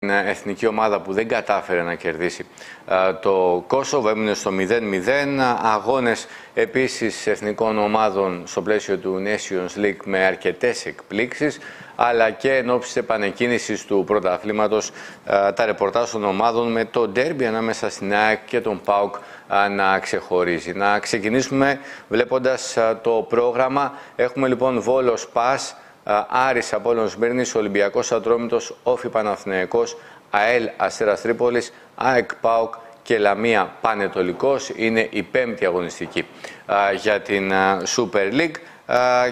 εθνική ομάδα που δεν κατάφερε να κερδίσει το Κόσοβο, έμεινε στο 0-0. Αγώνες επίσης εθνικών ομάδων στο πλαίσιο του Nations League με αρκετές εκπλήξεις αλλά και εν ώψη της επανεκκίνησης του πρωταθλήματος τα ρεπορτάζ των ομάδων με το ντέρμπι ανάμεσα στην ΑΕΚ και τον ΠΑΟΚ να ξεχωρίζει. Να ξεκινήσουμε βλέποντας το πρόγραμμα. Έχουμε λοιπόν Βόλος Πας, Άρης Απόλλων Σμύρνης, Ολυμπιακός Ατρόμητος, Όφη Παναθηναϊκός, ΑΕΛ Αστέρας Τρίπολης, ΑΕΚ ΠΑΟΚ και Λαμία Πανετολικός. Είναι η πέμπτη αγωνιστική για την Super League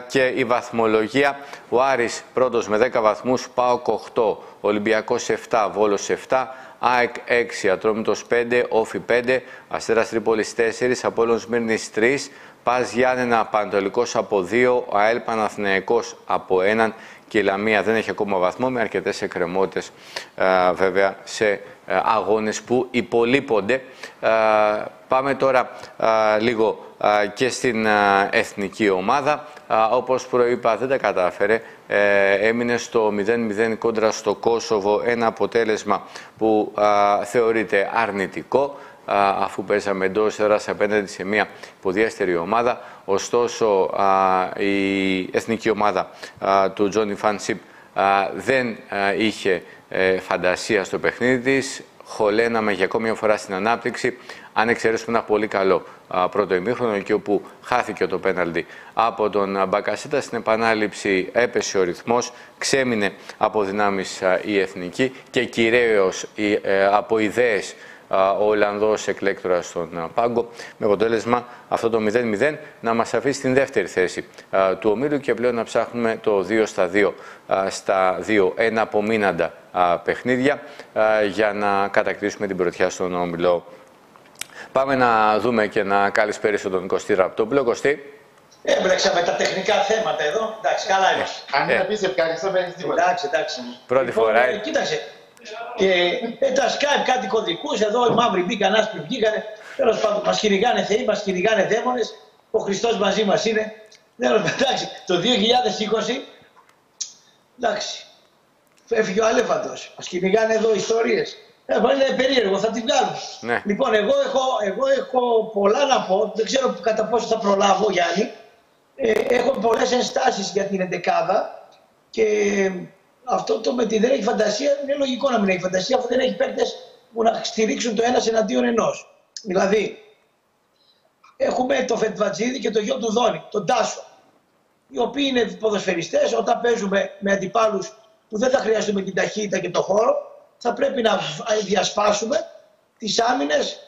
και η βαθμολογία. Ο Άρης πρώτος με 10 βαθμούς, ΠΑΟΚ 8, Ολυμπιακός 7, Βόλος 7, ΑΕΚ 6, Ατρόμητος 5, Όφη 5, Αστέρας Τρίπολης 4, Απόλλων Σμύρνης 3, Πας Γιάννενα Πανατολικός από 2, ΑΕΛ Παναθηναϊκός από 1 και η Λαμία δεν έχει ακόμα βαθμό με αρκετές εκκρεμότητες βέβαια σε ε, αγώνες που υπολείπονται. Πάμε τώρα λίγο και στην εθνική ομάδα. Όπως προείπα δεν τα κατάφερε. Ε, έμεινε στο 0-0 κόντρα στο Κόσοβο ένα αποτέλεσμα που θεωρείται αρνητικό αφού παίζαμε εντός έδρα απέναντι σε μια υποδιέστερη ομάδα. Ωστόσο, η εθνική ομάδα του Τζόνι Φανσίπ δεν είχε ε, φαντασία στο παιχνίδι της. Χωλέναμε για ακόμη μια φορά στην ανάπτυξη. Αν εξαιρέσουμε ένα πολύ καλό πρώτο ημίχρονο, εκεί όπου χάθηκε το πέναλτι από τον Μπακασίτα, στην επανάληψη έπεσε ο ρυθμός, ξέμεινε από δυνάμεις η εθνική και κυρίως ε, από ιδέες ο Ολλανδός εκλέκτορας στον πάγκο, με αποτέλεσμα αυτό το 0-0 να μας αφήσει στην δεύτερη θέση του ομίλου και πλέον να ψάχνουμε το 2 στα 2 στα 2 ένα απομείναντα παιχνίδια για να κατακτήσουμε την πρωτιά στον όμιλο. Πάμε να δούμε και να καλησπέρισω τον Κωστή Ραπτόπουλο. Κωστή. Έμπρεξα με τα τεχνικά θέματα εδώ. Εντάξει, καλά είναι. Αν δεν πεις ευχαριστώ, δεν έχεις τίποτα. Εντάξει, εντάξει. Πρώτη λοιπόν, φορά. Ε, κοίταξε, και ε, τα Skype κάτι κωδικούς, εδώ οι μαύροι μπήκαν, άσπροι βγήκανε. Τέλος πάντων, μας κυνηγάνε θεοί, μας κυνηγάνε δαίμονες. Ο Χριστός μαζί μας είναι. Τέλος εντάξει, το 2020, εντάξει, έφυγε ο Αλέφαντος. Μας κυνηγάνε εδώ ιστορίες. Ε, είναι περίεργο, θα τη βγάλω. Ναι. Λοιπόν, εγώ έχω, εγώ έχω πολλά να πω. Δεν ξέρω κατά πόσο θα προλάβω, Γιάννη. Ε, έχω πολλές ενστάσεις για την 11 και αυτό το με τη δεν έχει φαντασία είναι λογικό να μην έχει φαντασία αφού δεν έχει παίκτες που να στηρίξουν το ένας εναντίον ενός. Δηλαδή, έχουμε το Φετβατζίδη και το γιο του Δόνη, τον Τάσο. Οι οποίοι είναι ποδοσφαιριστές, όταν παίζουμε με αντιπάλους που δεν θα χρειαστούμε την ταχύτητα και το χώρο, θα πρέπει να διασπάσουμε τις άμυνες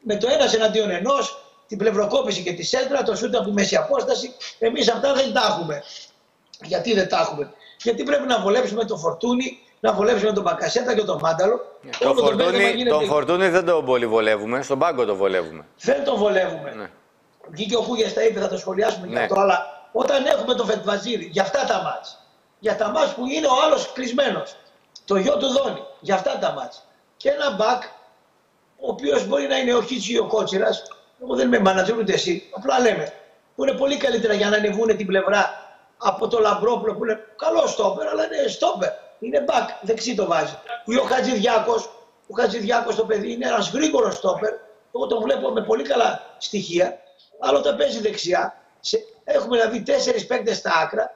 με το ένας εναντίον ενός, την πλευροκόπηση και τη σέντρα, το σούτ από μέση απόσταση. Εμείς αυτά δεν τα έχουμε. Γιατί δεν τα έχουμε; Γιατί πρέπει να βολέψουμε το φορτούνι, να βολέψουμε τον Μπακασέτα και τον Μάνταλο. Ναι. Το φορτούνι, γίνεται... τον φορτούνι δεν τον πολύ βολεύουμε, στον πάγκο το βολεύουμε. Δεν τον βολεύουμε. Ναι. Βγήκε ο Κούγιας τα είπε, θα το σχολιάσουμε ναι. και αυτό. Αλλά όταν έχουμε το Φετβαζίρι για αυτά τα μάτς, για τα μάτς που είναι ο άλλος κλεισμένος, το γιο του Δόνη, για αυτά τα μάτς και ένα μπακ, ο οποίος μπορεί να είναι ο Χίτσι ή ο Κότσιρας, εγώ δεν είμαι μάνατζερ ούτε εσύ, απλά λέμε, που είναι πολύ καλύτερα για να ανεβούν την πλευρά από το Λαμπρόπουλο που είναι καλό στόπερ, αλλά είναι στόπερ. Είναι back, δεξί το βάζει. Ή ο Χατζηδιάκος, ο Χατζηδιάκος το παιδί είναι ένας γρήγορος στόπερ. Εγώ τον βλέπω με πολύ καλά στοιχεία. Αλλά όταν παίζει δεξιά, σε, έχουμε δηλαδή τέσσερις παίκτες στα άκρα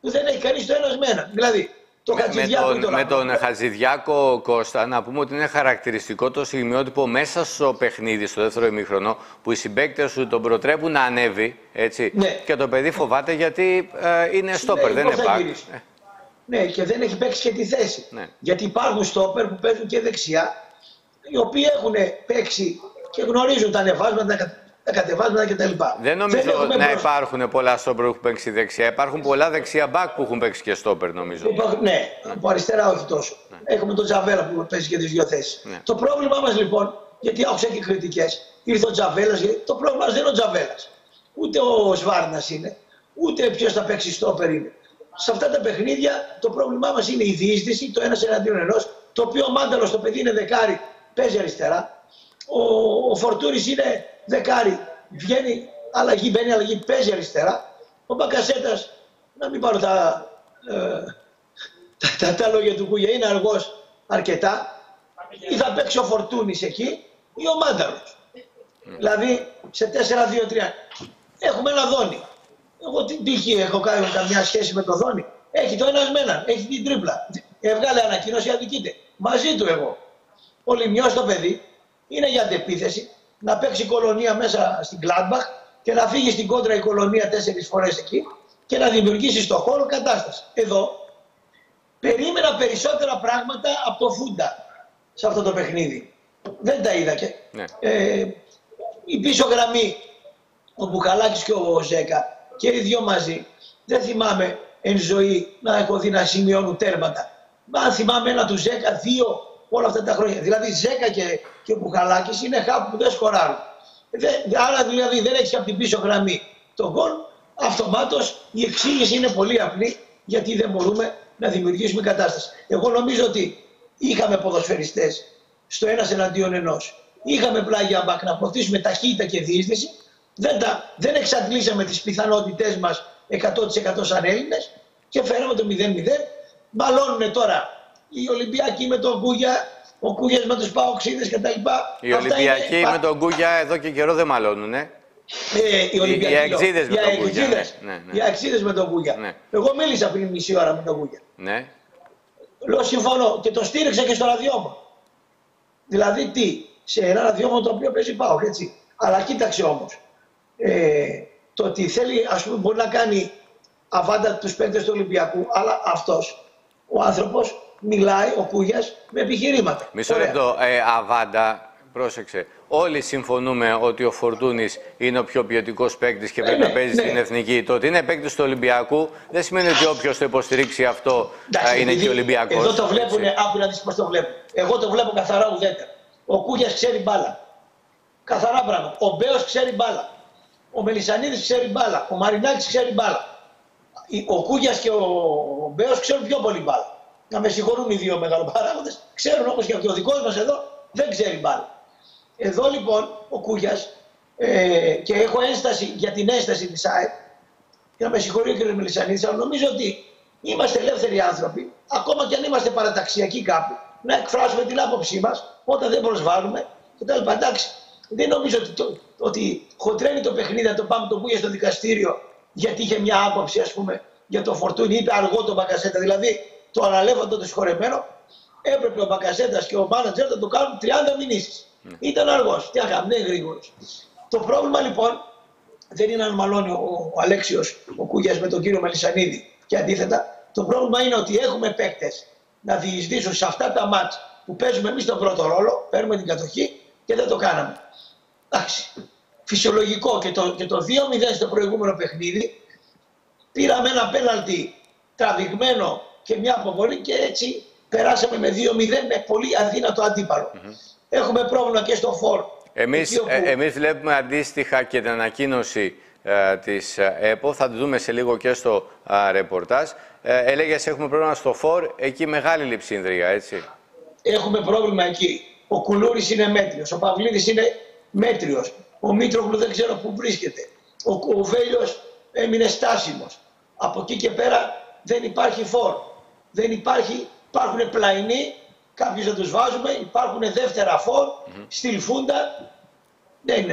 που δεν έχει κανείς το ένα με Δηλαδή, το με, τον, με τον Χατζηδιάκο Κώστα, να πούμε ότι είναι χαρακτηριστικό το στιγμιότυπο μέσα στο παιχνίδι, στο δεύτερο ημίχρονο, που οι συμπαίκτες σου τον προτρέπουν να ανέβει. Έτσι, ναι. Και το παιδί φοβάται γιατί ε, είναι στόπερ, ναι, δεν είναι μπακ. Ναι, και δεν έχει παίξει και τη θέση. Ναι. Γιατί υπάρχουν στόπερ που παίζουν και δεξιά, οι οποίοι έχουν παίξει και γνωρίζουν τα ανεβάσματα, τα κατεβάσματα κτλ. Δεν νομίζω Δεν να υπάρχουν πολλά στόπερ που έχουν παίξει δεξιά. Υπάρχουν πολλά δεξιά μπακ που έχουν παίξει και στόπερ, νομίζω. Υπάρχουν, ναι, ναι, από αριστερά όχι τόσο. Ναι. Έχουμε τον Τζαβέλα που παίζει και τις δύο θέσεις. Ναι. Το πρόβλημά μας λοιπόν, γιατί άκουσα και κριτικές, ήρθε ο Τζαβέλας. Το πρόβλημα δεν είναι ο Τζαβέλας. Ούτε ο Σβάρνας είναι, ούτε ποιος θα παίξει στόπερ είναι. Σε αυτά τα παιχνίδια το πρόβλημά μας είναι η διείσδυση, το ένας εναντίον ενός, το οποίο ο Μάνταλος το παιδί είναι δεκάρι, παίζει αριστερά. Ο, ο Φορτούρης είναι δεκάρι, βγαίνει αλλαγή, μπαίνει αλλαγή, παίζει αριστερά. Ο Μπακασέτας, να μην πάρω τα, ε, τα, τα, τα, λόγια του Κούγια, είναι αργός, αρκετά ή θα παίξει ο Φορτούνης εκεί ή ο Μάνταλος. Δηλαδή σε 4-2-3. Έχουμε ένα δόνι. Εγώ τι τύχη έχω κάνει καμιά σχέση με το δόνι. Έχει το ένας με έναν, έχει την τρίπλα. Έβγαλε ανακοίνωση, αδικείται. Μαζί του εγώ. Ο Λιμιός το παιδί είναι για αντεπίθεση να παίξει κολονία μέσα στην Gladbach και να φύγει στην κόντρα η κολονία τέσσερις φορές εκεί και να δημιουργήσει στο χώρο κατάσταση. Εδώ περίμενα περισσότερα πράγματα από το Φούντα σε αυτό το παιχνίδι. Δεν τα είδα και. Ναι. Ε, η πίσω γραμμή, ο Μπουκαλάκης και ο Ζέκα και οι δυο μαζί, δεν θυμάμαι εν ζωή να έχω δει να σημειώνουν τέρματα. Μα αν θυμάμαι ένα του Ζέκα, δύο όλα αυτά τα χρόνια. Δηλαδή Ζέκα και, και ο Μπουχαλάκης είναι χάπου που δεν σκοράρουν. άρα δηλαδή δεν έχεις από την πίσω γραμμή τον γκολ, αυτομάτως η εξήγηση είναι πολύ απλή γιατί δεν μπορούμε να δημιουργήσουμε κατάσταση. Εγώ νομίζω ότι είχαμε ποδοσφαιριστές στο ένας εναντίον ενός. Είχαμε πλάγια μπακ να προωθήσουμε ταχύτητα και διείσδυση. Δεν, τα, δεν εξαντλήσαμε τις πιθανότητές μας 100% σαν Έλληνες και φέραμε το 0-0. Μαλώνουν τώρα οι Ολυμπιακοί με τον Κούγια, ο Κούγιας με τους Παοξίδες κτλ. Οι Ολυμπιακοί είναι... με τον Κούγια εδώ και καιρό δεν μαλώνουν, ε. Ε, οι Ολυμπιακοί. Οι αξίδε με τον Κούγια. Ναι, ναι. Οι αξίδε με τον Κούγια. Ναι. Εγώ μίλησα πριν μισή ώρα με τον Κούγια. Ναι. Λέω συμφωνώ και το στήριξα και στο ραδιόφωνο. Δηλαδή τι, σε ένα ραδιόφωνο το οποίο παίζει πάω, έτσι. Αλλά κοίταξε όμως. Ε, το ότι θέλει, ας πούμε, μπορεί να κάνει αβάντα τους παίκτε του Ολυμπιακού, αλλά αυτός ο άνθρωπος μιλάει ο Κούγιας με επιχειρήματα. Μισό λεπτό. Ε, αβάντα, πρόσεξε. Όλοι συμφωνούμε ότι ο Φορτούνης είναι ο πιο ποιοτικός παίκτης και πρέπει ε, να ναι, παίζει ναι. στην εθνική. Το ότι είναι παίκτης του Ολυμπιακού δεν σημαίνει ότι όποιος το υποστηρίξει αυτό Εντάξει, είναι και Ολυμπιακός. Εδώ το βλέπουν, άκου να δει πώ το βλέπουν. Εγώ το βλέπω καθαρά ουδέτερα. Ο Κούγιας ξέρει μπάλα. Καθαρά πράγμα. Ο Μπέος ξέρει μπάλα. Ο Μελισανίδης ξέρει μπάλα. Ο Μαρινάκης ξέρει μπάλα. Ο Κούγιας και ο Μπέος ξέρουν πιο πολύ μπάλα να με συγχωρούν οι δύο μεγαλοπαράγοντες, ξέρουν όμω και ο δικός μας εδώ δεν ξέρει μπάλα. Εδώ λοιπόν ο Κούγιας ε, και έχω ένσταση για την ένσταση της ΑΕΠ, για να με συγχωρεί ο κ. Μελισανίδη, αλλά νομίζω ότι είμαστε ελεύθεροι άνθρωποι, ακόμα και αν είμαστε παραταξιακοί κάπου, να εκφράσουμε την άποψή μας όταν δεν προσβάλλουμε κτλ. Εντάξει, δεν νομίζω ότι, το, ότι χοντρένει το παιχνίδι να το πάμε το Κούγιας στο δικαστήριο γιατί είχε μια άποψη, ας πούμε, για το φορτούνι, είπε αργό το Μπακασέτα. Δηλαδή, το αναλέφαντο το συγχωρεμένο, έπρεπε ο Μπακασέτα και ο μάνατζερ να το κάνουν 30 μηνύσεις. Mm. Ήταν αργός. Τι έκαμε, δεν γρήγορος. Το πρόβλημα λοιπόν δεν είναι αν μαλώνει ο, ο Αλέξιος, ο Κούγιας με τον κύριο Μελισανίδη και αντίθετα. Το πρόβλημα είναι ότι έχουμε παίκτες να διεισδύσουν σε αυτά τα μάτς που παίζουμε εμείς τον πρώτο ρόλο, παίρνουμε την κατοχή και δεν το κάναμε. Εντάξει. Φυσιολογικό και το, και το 2-0 στο προηγούμενο παιχνίδι πήραμε ένα πέναλτι τραβηγμένο και μια αποβολή και έτσι περάσαμε με 2-0 με πολύ αδύνατο αντίπαλο. Έχουμε πρόβλημα και στο φόρ. Εμείς, όπου... ε, εμείς βλέπουμε αντίστοιχα και την ανακοίνωση ε, της ε, ΕΠΟ, θα τη δούμε σε λίγο και στο ε, ρεπορτάζ. Ε, έλεγες έχουμε πρόβλημα στο φόρ, εκεί μεγάλη λειψίνδρια, έτσι. Έχουμε πρόβλημα εκεί. Ο Κουλούρης είναι μέτριος, ο Παυλίδης είναι μέτριος, ο Μήτρογλου δεν ξέρω πού βρίσκεται, ο, ο Βέλιος έμεινε στάσιμος. Από εκεί και πέρα δεν υπάρχει φόρ δεν υπάρχει, υπάρχουν πλαϊνοί, κάποιους δεν τους βάζουμε, υπάρχουν δεύτερα φόρ, mm-hmm. στη φούντα. Δεν,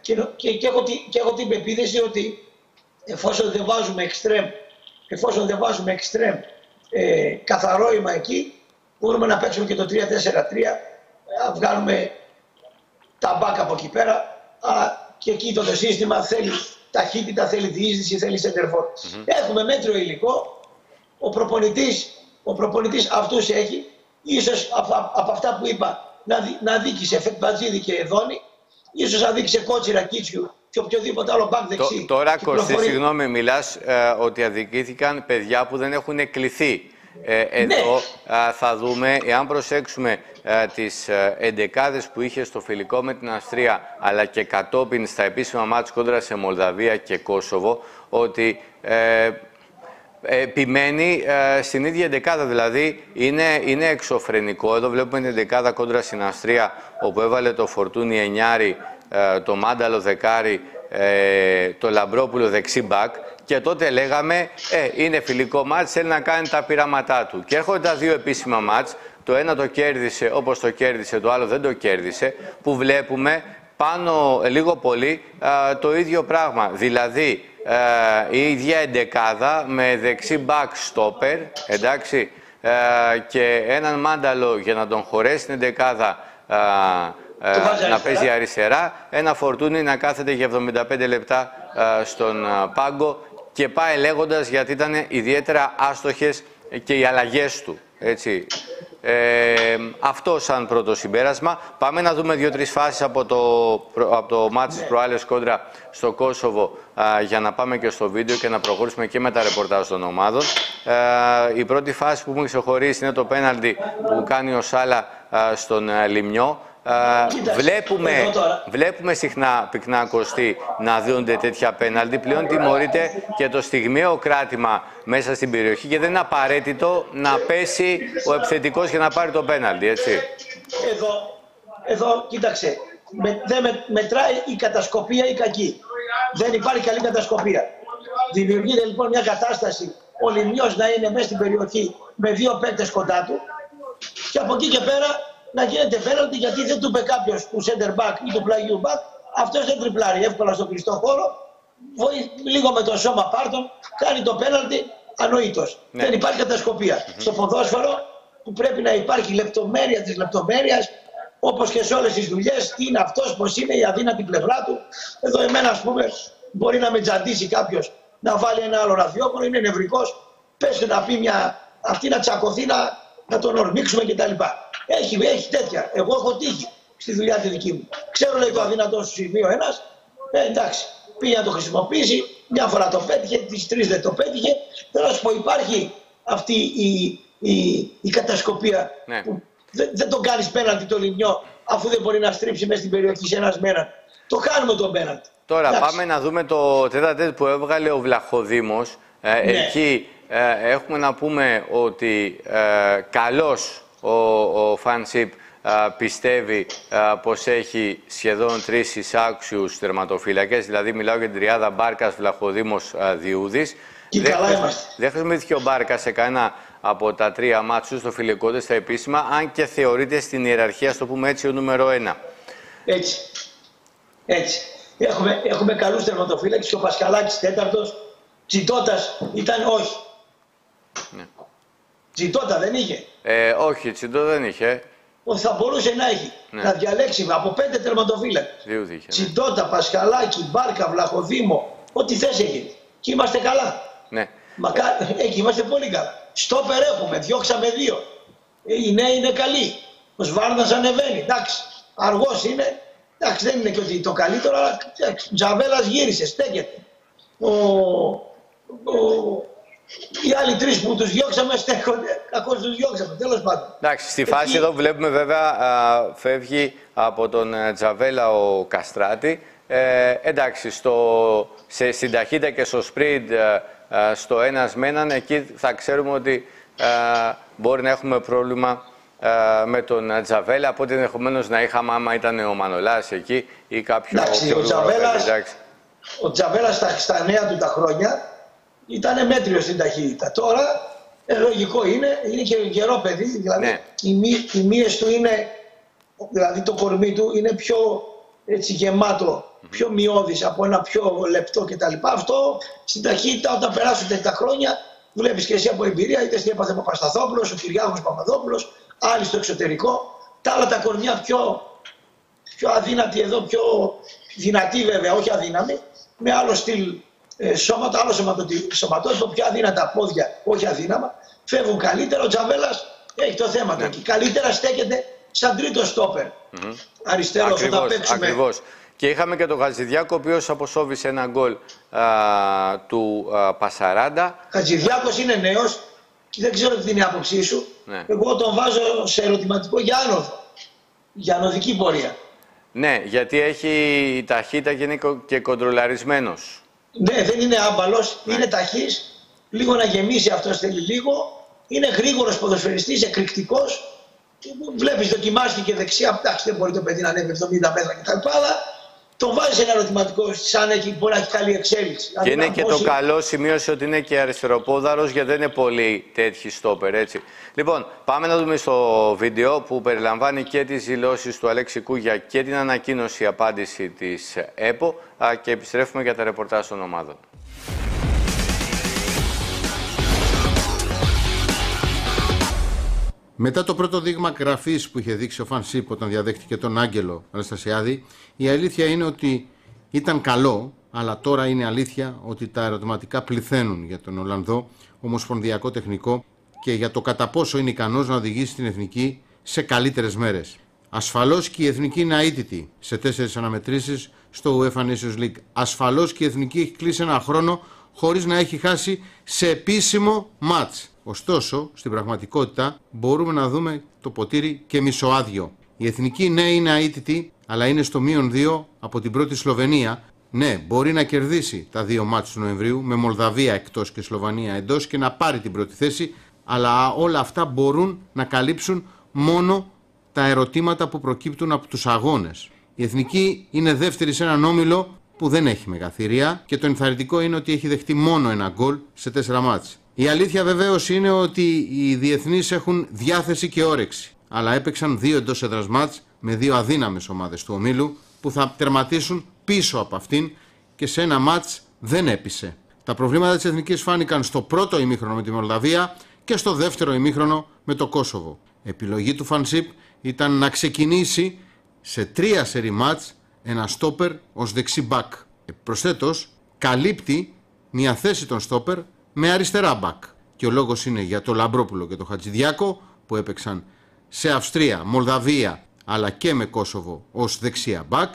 και, και, και, έχω, και έχω την πεποίθηση ότι εφόσον δεν βάζουμε εξτρέμ, εφόσον δεν βάζουμε εξτρέμ ε, καθαρόημα εκεί, μπορούμε να παίξουμε και το 3-4-3, να βγάλουμε τα μπάκα από εκεί πέρα, αλλά και εκεί το, το σύστημα θέλει ταχύτητα, θέλει διείσδυση, θέλει σεντερφόρ. Mm-hmm. Έχουμε μέτριο υλικό, ο προπονητής ο προπονητής αυτούς έχει, ίσως από, αυτά που είπα, να, να δίκησε Φετμπατζίδη και Εδόνη, ίσως να δίκησε Κότσιρα Κίτσιου και οποιοδήποτε άλλο μπακ δεξί. τώρα, Κωστή, συγγνώμη, μιλάς ε, ότι αδικήθηκαν παιδιά που δεν έχουν κληθεί. Ε, εδώ ναι. θα δούμε, εάν προσέξουμε ε, τις ε, εντεκάδες που είχε στο φιλικό με την Αυστρία αλλά και κατόπιν στα επίσημα μάτς κόντρα σε Μολδαβία και Κόσοβο ότι ε, επιμένει ε, στην ίδια δεκάδα. Δηλαδή είναι, είναι εξωφρενικό. Εδώ βλέπουμε την δεκάδα κόντρα στην Αυστρία, όπου έβαλε το Φορτούνι Εννιάρη, ε, το Μάνταλο Δεκάρη, ε, το Λαμπρόπουλο δεξί μπακ. Και τότε λέγαμε, ε, είναι φιλικό μάτς, θέλει να κάνει τα πειράματά του. Και έρχονται τα δύο επίσημα μάτς, το ένα το κέρδισε όπως το κέρδισε, το άλλο δεν το κέρδισε, που βλέπουμε πάνω λίγο πολύ το ίδιο πράγμα. Δηλαδή, η ίδια εντεκάδα με δεξί back stopper, εντάξει, και έναν μάνταλο για να τον χωρέσει την εντεκάδα να παίζει αριστερά, ένα φορτούνι να κάθεται για 75 λεπτά στον πάγκο και πάει λέγοντας γιατί ήταν ιδιαίτερα άστοχες και οι αλλαγές του. Έτσι. Ε, αυτό σαν πρώτο συμπέρασμα. Πάμε να δούμε δύο-τρεις φάσεις από το, από το μάτς της προάλλες κόντρα στο Κόσοβο για να πάμε και στο βίντεο και να προχωρήσουμε και με τα ρεπορτάζ των ομάδων. Ε, η πρώτη φάση που μου ξεχωρίσει είναι το πέναλτι που κάνει ο Σάλα στον Λιμιό βλέπουμε, βλέπουμε συχνά πυκνά κοστί να δίνονται τέτοια πέναλτι. Πλέον τιμωρείται και το στιγμιαίο κράτημα μέσα στην περιοχή και δεν είναι απαραίτητο να πέσει ο επιθετικός για να πάρει το πέναλτι, έτσι. Εδώ, εδώ κοίταξε, με, δεν με, μετράει η κατασκοπία η κακή. Δεν υπάρχει καλή κατασκοπία. Δημιουργείται λοιπόν μια κατάσταση ο Λιμιός να είναι μέσα στην περιοχή με δύο παίκτες κοντά του και από εκεί και πέρα να γίνεται πέναλτι γιατί δεν του είπε κάποιος του center back ή του πλαγιού back. Αυτός δεν τριπλάρει εύκολα στο κλειστό χώρο. Λίγο με το σώμα πάρτον κάνει το πέναλτι ανοήτως. Ναι. Δεν υπάρχει κατασκοπία. Στο ποδόσφαιρο που πρέπει να υπάρχει λεπτομέρεια της λεπτομέρειας όπως και σε όλες τις δουλειές. Τι είναι αυτός, πώς είναι η αδύνατη πλευρά του. Εδώ, εμένα, ας πούμε, μπορεί να με τζαντήσει κάποιος να βάλει ένα άλλο ραδιόφωνο, είναι νευρικός. Πες να πει μια, αυτή να τσακωθεί, να, να τον ορμήξουμε κτλ. Έχει, έχει τέτοια. Εγώ έχω τύχει στη δουλειά τη δική μου. Ξέρω λέει το αδύνατο σου σημείο ένας. Ε, εντάξει, πήγε να το χρησιμοποιήσει. Μια φορά το πέτυχε, τις τρεις δεν το πέτυχε. Θέλω να σου πω, υπάρχει αυτή η, η, η κατασκοπία ναι. που δεν, δεν τον κάνεις πέναντι το λιμιό αφού δεν μπορεί να στρίψει μέσα στην περιοχή σε ένας μέρα. Το κάνουμε τον πέναντι. Τώρα πάμε να δούμε το τέταρτο που έβγαλε ο Βλαχοδήμος. Ε, ναι. Εκεί ε, έχουμε να πούμε ότι ε, καλός ο, ο Φανσίπ πιστεύει α, πως έχει σχεδόν τρεις εισάξιους τερματοφύλακες, δηλαδή μιλάω για την τριάδα Μπάρκας, Βλαχοδήμος, α, Διούδης. Και δεν, καλά είμαστε. Δεν χρησιμοποιήθηκε ο Μπάρκας σε κανένα από τα τρία μάτσους στο φιλικό στα επίσημα, αν και θεωρείται στην ιεραρχία, στο πούμε έτσι, ο νούμερο ένα. Έτσι. Έτσι. Έχουμε, έχουμε καλούς τερματοφύλακες και ο Πασκαλάκης τέταρτος, Τσιτώτας ήταν όχι. Ναι. Τσιτώτα δεν είχε. Ε, όχι, Τσιντό δεν είχε. Θα μπορούσε να έχει. Ναι. Να διαλέξει από πέντε τερματοφύλακες. Δύο είχε. Ναι. Τσιντότα, Πασχαλάκη, Μπάρκα, Βλαχοδήμο. Ό,τι θες εκεί. Και είμαστε καλά. Ναι. Μακά... Εκεί είμαστε πολύ καλά. Στόπερ έχουμε, διώξαμε δύο. Ε, οι νέοι είναι καλοί. Ο Σβάρντα ανεβαίνει. Εντάξει. Αργός είναι. Εντάξει, δεν είναι και ότι το καλύτερο, αλλά Τζαβέλας γύρισε, στέκεται. Ο, ο, οι άλλοι τρεις που τους διώξαμε στέκονται. Κακώς τους διώξαμε. Τέλος πάντων. Εντάξει, στη φάση εδώ βλέπουμε βέβαια α, φεύγει από τον ε, Τζαβέλα ο Καστράτη. Ε, εντάξει, στο, σε, στην ταχύτητα και στο σπριντ ε, ε, στο ένας με έναν, εκεί θα ξέρουμε ότι μπορεί να έχουμε πρόβλημα με τον Τζαβέλα. Από ότι ενδεχομένως να είχαμε άμα ήταν ο Μανολάς εκεί ή κάποιο εντάξει, ο Τζαβέλα. Ο Τζαβέλας στα, στα νέα του τα χρόνια ήταν μέτριο στην ταχύτητα. Τώρα ε, λογικό είναι, είναι και γερό παιδί, δηλαδή ναι. οι, μύ, οι μύες του είναι, δηλαδή το κορμί του είναι πιο έτσι, γεμάτο, πιο μειώδης από ένα πιο λεπτό κτλ. Αυτό στην ταχύτητα όταν περάσουν τέτοια χρόνια βλέπεις και εσύ από εμπειρία, είτε στην έπαθε Παπασταθόπουλος, ο Κυριάκος Παπαδόπουλος, άλλοι στο εξωτερικό, τα άλλα τα κορμιά πιο, πιο αδύνατοι εδώ, πιο δυνατοί βέβαια, όχι αδύναμοι, με άλλο στυλ ε, σώματα, άλλο σωματότυπο, πιο αδύνατα πόδια, όχι αδύναμα, φεύγουν καλύτερα. Ο Τζαβέλας έχει το θέμα του. Και καλύτερα στέκεται σαν τρίτο στόπερ. Mm -hmm. Αριστερό ακριβώς, θα παίξουμε. Ακριβώς. Και είχαμε και τον Χατζηδιάκο, ο οποίος αποσόβησε ένα γκολ α, του α, Πασαράντα. Χατζηδιάκος είναι νέος και δεν ξέρω τι είναι η άποψή σου. Ναι. Εγώ τον βάζω σε ερωτηματικό για άνοδο. Για ανωδική πορεία. Ναι, γιατί έχει ταχύτητα και είναι και κοντρολαρισμένος. Ναι, δεν είναι άμπαλος, ναι. είναι ταχύς. Λίγο να γεμίσει αυτός θέλει λίγο. Είναι γρήγορος ποδοσφαιριστής, εκρηκτικός. Βλέπεις, δοκιμάστηκε και δεξιά. Εντάξει, δεν μπορεί το παιδί να ανέβει 70 μέτρα κτλ. Αλλά το βάζεις ένα ερωτηματικό σαν έχει, μπορεί να έχει καλή εξέλιξη. Και είναι και το καλό σημείωση ότι είναι και αριστεροπόδαρος γιατί δεν είναι πολύ τέτοιοι στόπερ, έτσι. Λοιπόν, πάμε να δούμε στο βίντεο που περιλαμβάνει και τις δηλώσεις του Αλέξη Κούγια και την ανακοίνωση απάντηση της ΕΠΟ και επιστρέφουμε για τα ρεπορτάζ των ομάδων. Μετά το πρώτο δείγμα γραφής που είχε δείξει ο Φανσίπ όταν διαδέχτηκε τον Άγγελο Αναστασιάδη, η αλήθεια είναι ότι ήταν καλό, αλλά τώρα είναι αλήθεια ότι τα ερωτηματικά πληθαίνουν για τον Ολλανδό ομοσπονδιακό τεχνικό και για το κατά πόσο είναι ικανός να οδηγήσει την εθνική σε καλύτερες μέρες. Ασφαλώς και η εθνική είναι αίτητη σε τέσσερις αναμετρήσεις στο UEFA Nations League. Ασφαλώς και η εθνική έχει κλείσει ένα χρόνο χωρίς να έχει χάσει σε επίσημο μάτς. Ωστόσο, στην πραγματικότητα μπορούμε να δούμε το ποτήρι και μισοάδιο. Η εθνική ναι είναι αίτητη, αλλά είναι στο μείον 2 από την πρώτη Σλοβενία. Ναι, μπορεί να κερδίσει τα δύο μάτς του Νοεμβρίου με Μολδαβία εκτός και Σλοβανία εντός και να πάρει την πρώτη θέση, αλλά όλα αυτά μπορούν να καλύψουν μόνο τα ερωτήματα που προκύπτουν από τους αγώνες. Η εθνική είναι δεύτερη σε έναν όμιλο που δεν έχει μεγαθύρια και το ενθαρρυντικό είναι ότι έχει δεχτεί μόνο ένα γκολ σε τέσσερα μάτς. Η αλήθεια βεβαίως είναι ότι οι διεθνείς έχουν διάθεση και όρεξη. Αλλά έπαιξαν δύο εντός έδρας μάτς με δύο αδύναμες ομάδες του ομίλου που θα τερματίσουν πίσω από αυτήν και σε ένα μάτς δεν έπεισε. Τα προβλήματα της εθνικής φάνηκαν στο πρώτο ημίχρονο με τη Μολδαβία και στο δεύτερο ημίχρονο με το Κόσοβο. Επιλογή του Φανσίπ ήταν να ξεκινήσει σε τρία σερι μάτς ένα στόπερ ως δεξί μπακ. Προσθέτως, καλύπτει μια θέση των στόπερ με αριστερά μπακ. Και ο λόγος είναι για το Λαμπρόπουλο και το Χατζηδιάκο που έπαιξαν σε Αυστρία, Μολδαβία αλλά και με Κόσοβο ως δεξιά μπακ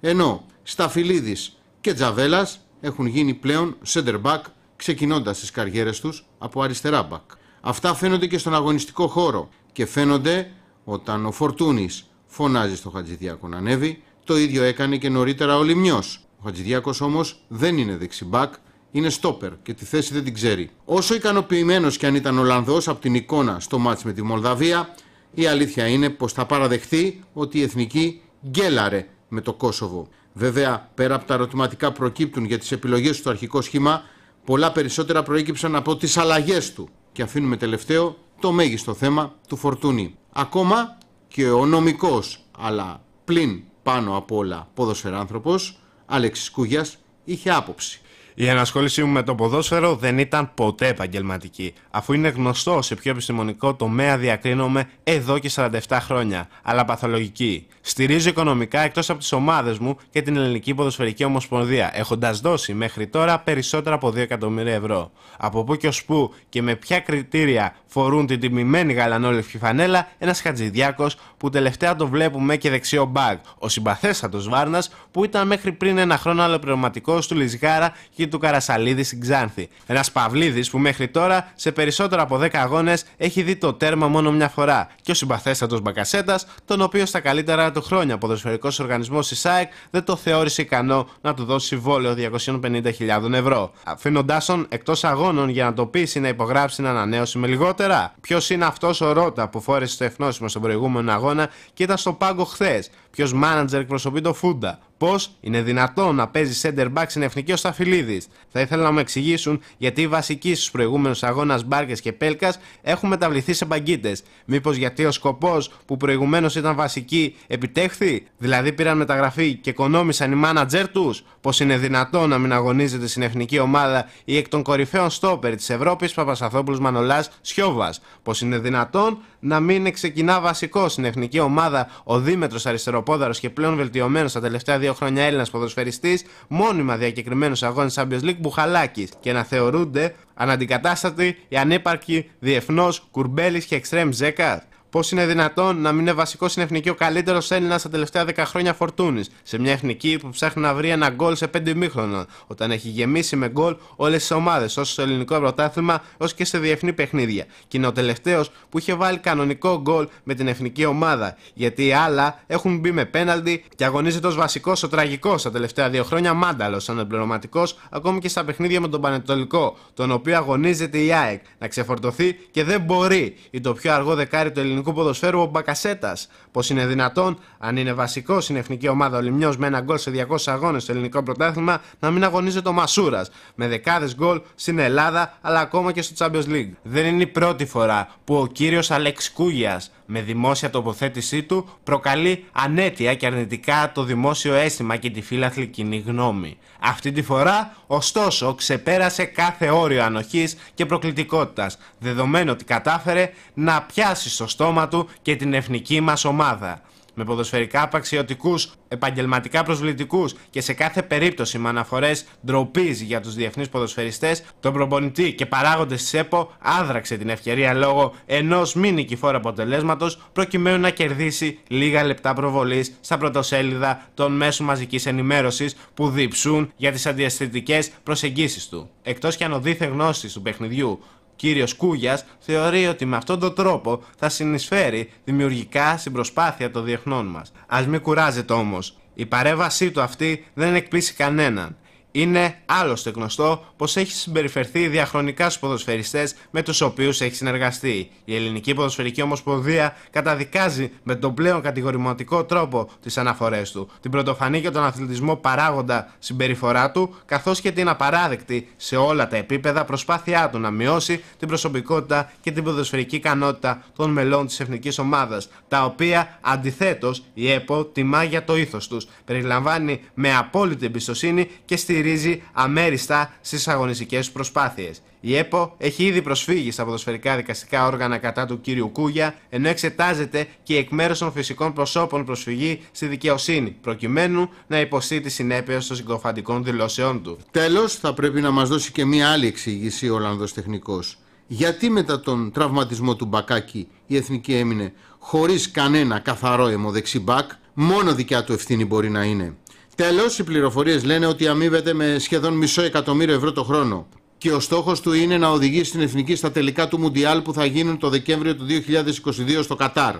ενώ Σταφυλίδης και Τζαβέλας έχουν γίνει πλέον center back ξεκινώντας τις καριέρες τους από αριστερά μπακ. Αυτά φαίνονται και στον αγωνιστικό χώρο και φαίνονται όταν ο Φορτούνης φωνάζει στο Χατζηδιάκο να ανέβει, το ίδιο έκανε και νωρίτερα ο Λιμιός. Ο Χατζηδιάκος όμως δεν είναι δεξιμπάκ, είναι στόπερ και τη θέση δεν την ξέρει. Όσο ικανοποιημένος κι αν ήταν ο Ολλανδός από την εικόνα στο μάτς με τη Μολδαβία, η αλήθεια είναι πως θα παραδεχθεί ότι η εθνική γκέλαρε με το Κόσοβο. Βέβαια, πέρα από τα ερωτηματικά προκύπτουν για τις επιλογές του στο αρχικό σχήμα, πολλά περισσότερα προέκυψαν από τις αλλαγές του. Και αφήνουμε τελευταίο το μέγιστο θέμα του Φορτούνη. Ακόμα και ο νομικός, αλλά πλην πάνω απ' όλα ποδοσφαιράνθρωπος, Αλέξης Κούγιας, είχε άποψη. Η ενασχόλησή μου με το ποδόσφαιρο δεν ήταν ποτέ επαγγελματική, αφού είναι γνωστό σε πιο επιστημονικό τομέα διακρίνομαι εδώ και 47 χρόνια, αλλά παθολογική. Στηρίζω οικονομικά εκτός από τις ομάδες μου και την Ελληνική Ποδοσφαιρική Ομοσπονδία, έχοντας δώσει μέχρι τώρα περισσότερα από 2 εκατομμύρια ευρώ. Από πού και ως πού και με ποια κριτήρια φορούν την τιμημένη γαλανόλευκη φανέλα ένας Χατζηδιάκος που τελευταία το βλέπουμε και δεξιό μπαγ, ο συμπαθέστατος Βάρνας που ήταν μέχρι πριν ένα χρόνο αλλοπληρωματικό του Λιζγάρα και του Καρασαλίδη στην Ξάνθη. Ένας Παυλίδης που μέχρι τώρα σε περισσότερα από 10 αγώνες έχει δει το τέρμα μόνο μια φορά και ο συμπαθέστατος Μπακασέτας, τον οποίο στα καλύτερα του χρόνια ο ποδοσφαιρικός οργανισμός της ΣΑΕΚ δεν το θεώρησε ικανό να του δώσει συμβόλαιο 250.000 ευρώ. Αφήνοντάς τον εκτός αγώνων για να το πείσει να υπογράψει την ανανέωση με λιγότερα. Ποιος είναι αυτός ο Ρότα που φόρεσε το ευνόσιμο στον προηγούμενο αγώνα και ήταν στο πάγκο χθες. Ποιος μάνατζερ εκπροσωπεί το Φούντα. Πώ είναι δυνατόν να παίζει center back στην εθνική ο Σταφυλίδης. Θα ήθελα να μου εξηγήσουν γιατί οι βασικοί στους προηγούμενους αγώνας Μπάρκες και Πέλκας έχουν μεταβληθεί σε μπαγκίτες. Μήπως γιατί ο σκοπός που προηγουμένως ήταν βασική επιτέχθη, δηλαδή πήραν μεταγραφή και οικονόμησαν οι μάνατζερ τους. Πώ είναι δυνατόν να μην αγωνίζεται στην εθνική ομάδα ή εκ των κορυφαίων στόπερ της Ευρώπης Παπασταθόπουλος Μανολάς Σιώβας. Πώ είναι δυνατόν να μην ξεκινά βασικός στην εθνική ομάδα ο δίμετρο αριστεροπόδαρος και πλέον βελτιωμένος στα τελευταία δύο χρόνια Έλληνας ποδοσφαιριστής, μόνιμα διακεκριμένου αγώνες Champions League Μπουχαλάκης και να θεωρούνται αναντικατάστατοι οι ανύπαρκοι διεθνώς Κουρμπέλης και Εξτρέμ Ζέκα. Πώς είναι δυνατόν να μην είναι βασικός στην εθνική ο καλύτερος Έλληνας τα τελευταία 10 χρόνια φορτούνης, σε μια εθνική που ψάχνει να βρει ένα γκολ σε 5 μήχρονων, όταν έχει γεμίσει με γκολ όλες τις ομάδες, όσο στο ελληνικό πρωτάθλημα, όσο και σε διεθνή παιχνίδια. Και είναι ο τελευταίος που είχε βάλει κανονικό γκολ με την εθνική ομάδα, γιατί οι άλλα έχουν μπει με πέναλτι και αγωνίζεται ως βασικός ο τραγικός τα τελευταία 2 χρόνια μάνταλος, σαν εμπληρωματικό, ακόμη και στα παιχνίδια με τον Πανετολικό, τον οποίο αγωνίζεται η ΑΕΚ. Να ξεφορτωθεί και δεν μπορεί ή το πιο αργό δεκάρι του ελληνικού ελληνικού ποδοσφαίρου ο Μπακασέτας. Πώς είναι δυνατόν, αν είναι βασικός στην εθνική ομάδα ο Λιμιό με ένα γκολ σε 200 αγώνες στο ελληνικό πρωτάθλημα, να μην αγωνίζεται ο Μασούρας με δεκάδες γκολ στην Ελλάδα αλλά ακόμα και στο Champions League. Δεν είναι η πρώτη φορά που ο κύριος Αλέξ Κούγιας με δημόσια τοποθέτησή του προκαλεί ανέτεια και αρνητικά το δημόσιο αίσθημα και τη φύλαθλη κοινή γνώμη. Αυτή τη φορά, ωστόσο, ξεπέρασε κάθε όριο ανοχής και προκλητικότητας, δεδομένου ότι κατάφερε να πιάσει στο στόμα του και την εθνική μας ομάδα με ποδοσφαιρικά απαξιωτικούς, επαγγελματικά προσβλητικούς και σε κάθε περίπτωση με αναφορές ντροπής για τους διεθνείς ποδοσφαιριστές, τον προπονητή και παράγοντες της ΕΠΟ άδραξε την ευκαιρία λόγω ενός μη νικηφόρου αποτελέσματος προκειμένου να κερδίσει λίγα λεπτά προβολής στα πρωτοσέλιδα των μέσων μαζικής ενημέρωσης που διψούν για τις αντιαισθητικές προσεγγίσεις του. Εκτός και αν ο δίθε γνώστης του παιχνιδιού κύριος Κούγιας θεωρεί ότι με αυτόν τον τρόπο θα συνεισφέρει δημιουργικά στην προσπάθεια των διεθνών μας. Ας μην κουράζεται όμως. Η παρέμβασή του αυτή δεν εκπλήσει κανέναν. Είναι άλλωστε γνωστό πως έχει συμπεριφερθεί διαχρονικά στους ποδοσφαιριστές με τους οποίους έχει συνεργαστεί. Η Ελληνική Ποδοσφαιρική Ομοσπονδία καταδικάζει με τον πλέον κατηγορηματικό τρόπο τις αναφορές του, την πρωτοφανή και τον αθλητισμό παράγοντα συμπεριφορά του, καθώς και την απαράδεκτη σε όλα τα επίπεδα προσπάθειά του να μειώσει την προσωπικότητα και την ποδοσφαιρική ικανότητα των μελών της εθνικής ομάδας, τα οποία αντιθέτως η ΕΠΟ τιμά για το ήθος τους, περιλαμβάνει με απόλυτη εμπιστοσύνη και στη στηρίζει αμέριστα στις αγωνιστικές προσπάθειες. Η ΕΠΟ έχει ήδη προσφύγει στα ποδοσφαιρικά δικαστικά όργανα κατά του κύριου Κούγια, ενώ εξετάζεται και εκ μέρους των φυσικών προσώπων προσφυγή στη δικαιοσύνη, προκειμένου να υποστεί τη συνέπεια των συγκοφαντικών δηλώσεών του. Τέλος, θα πρέπει να μας δώσει και μία άλλη εξήγηση ο Ολλανδός τεχνικός. Γιατί μετά τον τραυματισμό του Μπακάκη η εθνική έμεινε χωρίς κανένα καθαρό αιμοδεξί μπακ, μόνο δικιά του ευθύνη μπορεί να είναι. Τέλος, οι πληροφορίες λένε ότι αμείβεται με σχεδόν μισό εκατομμύριο ευρώ το χρόνο. Και ο στόχος του είναι να οδηγήσει την εθνική στα τελικά του Μουντιάλ που θα γίνουν το Δεκέμβριο του 2022 στο Κατάρ.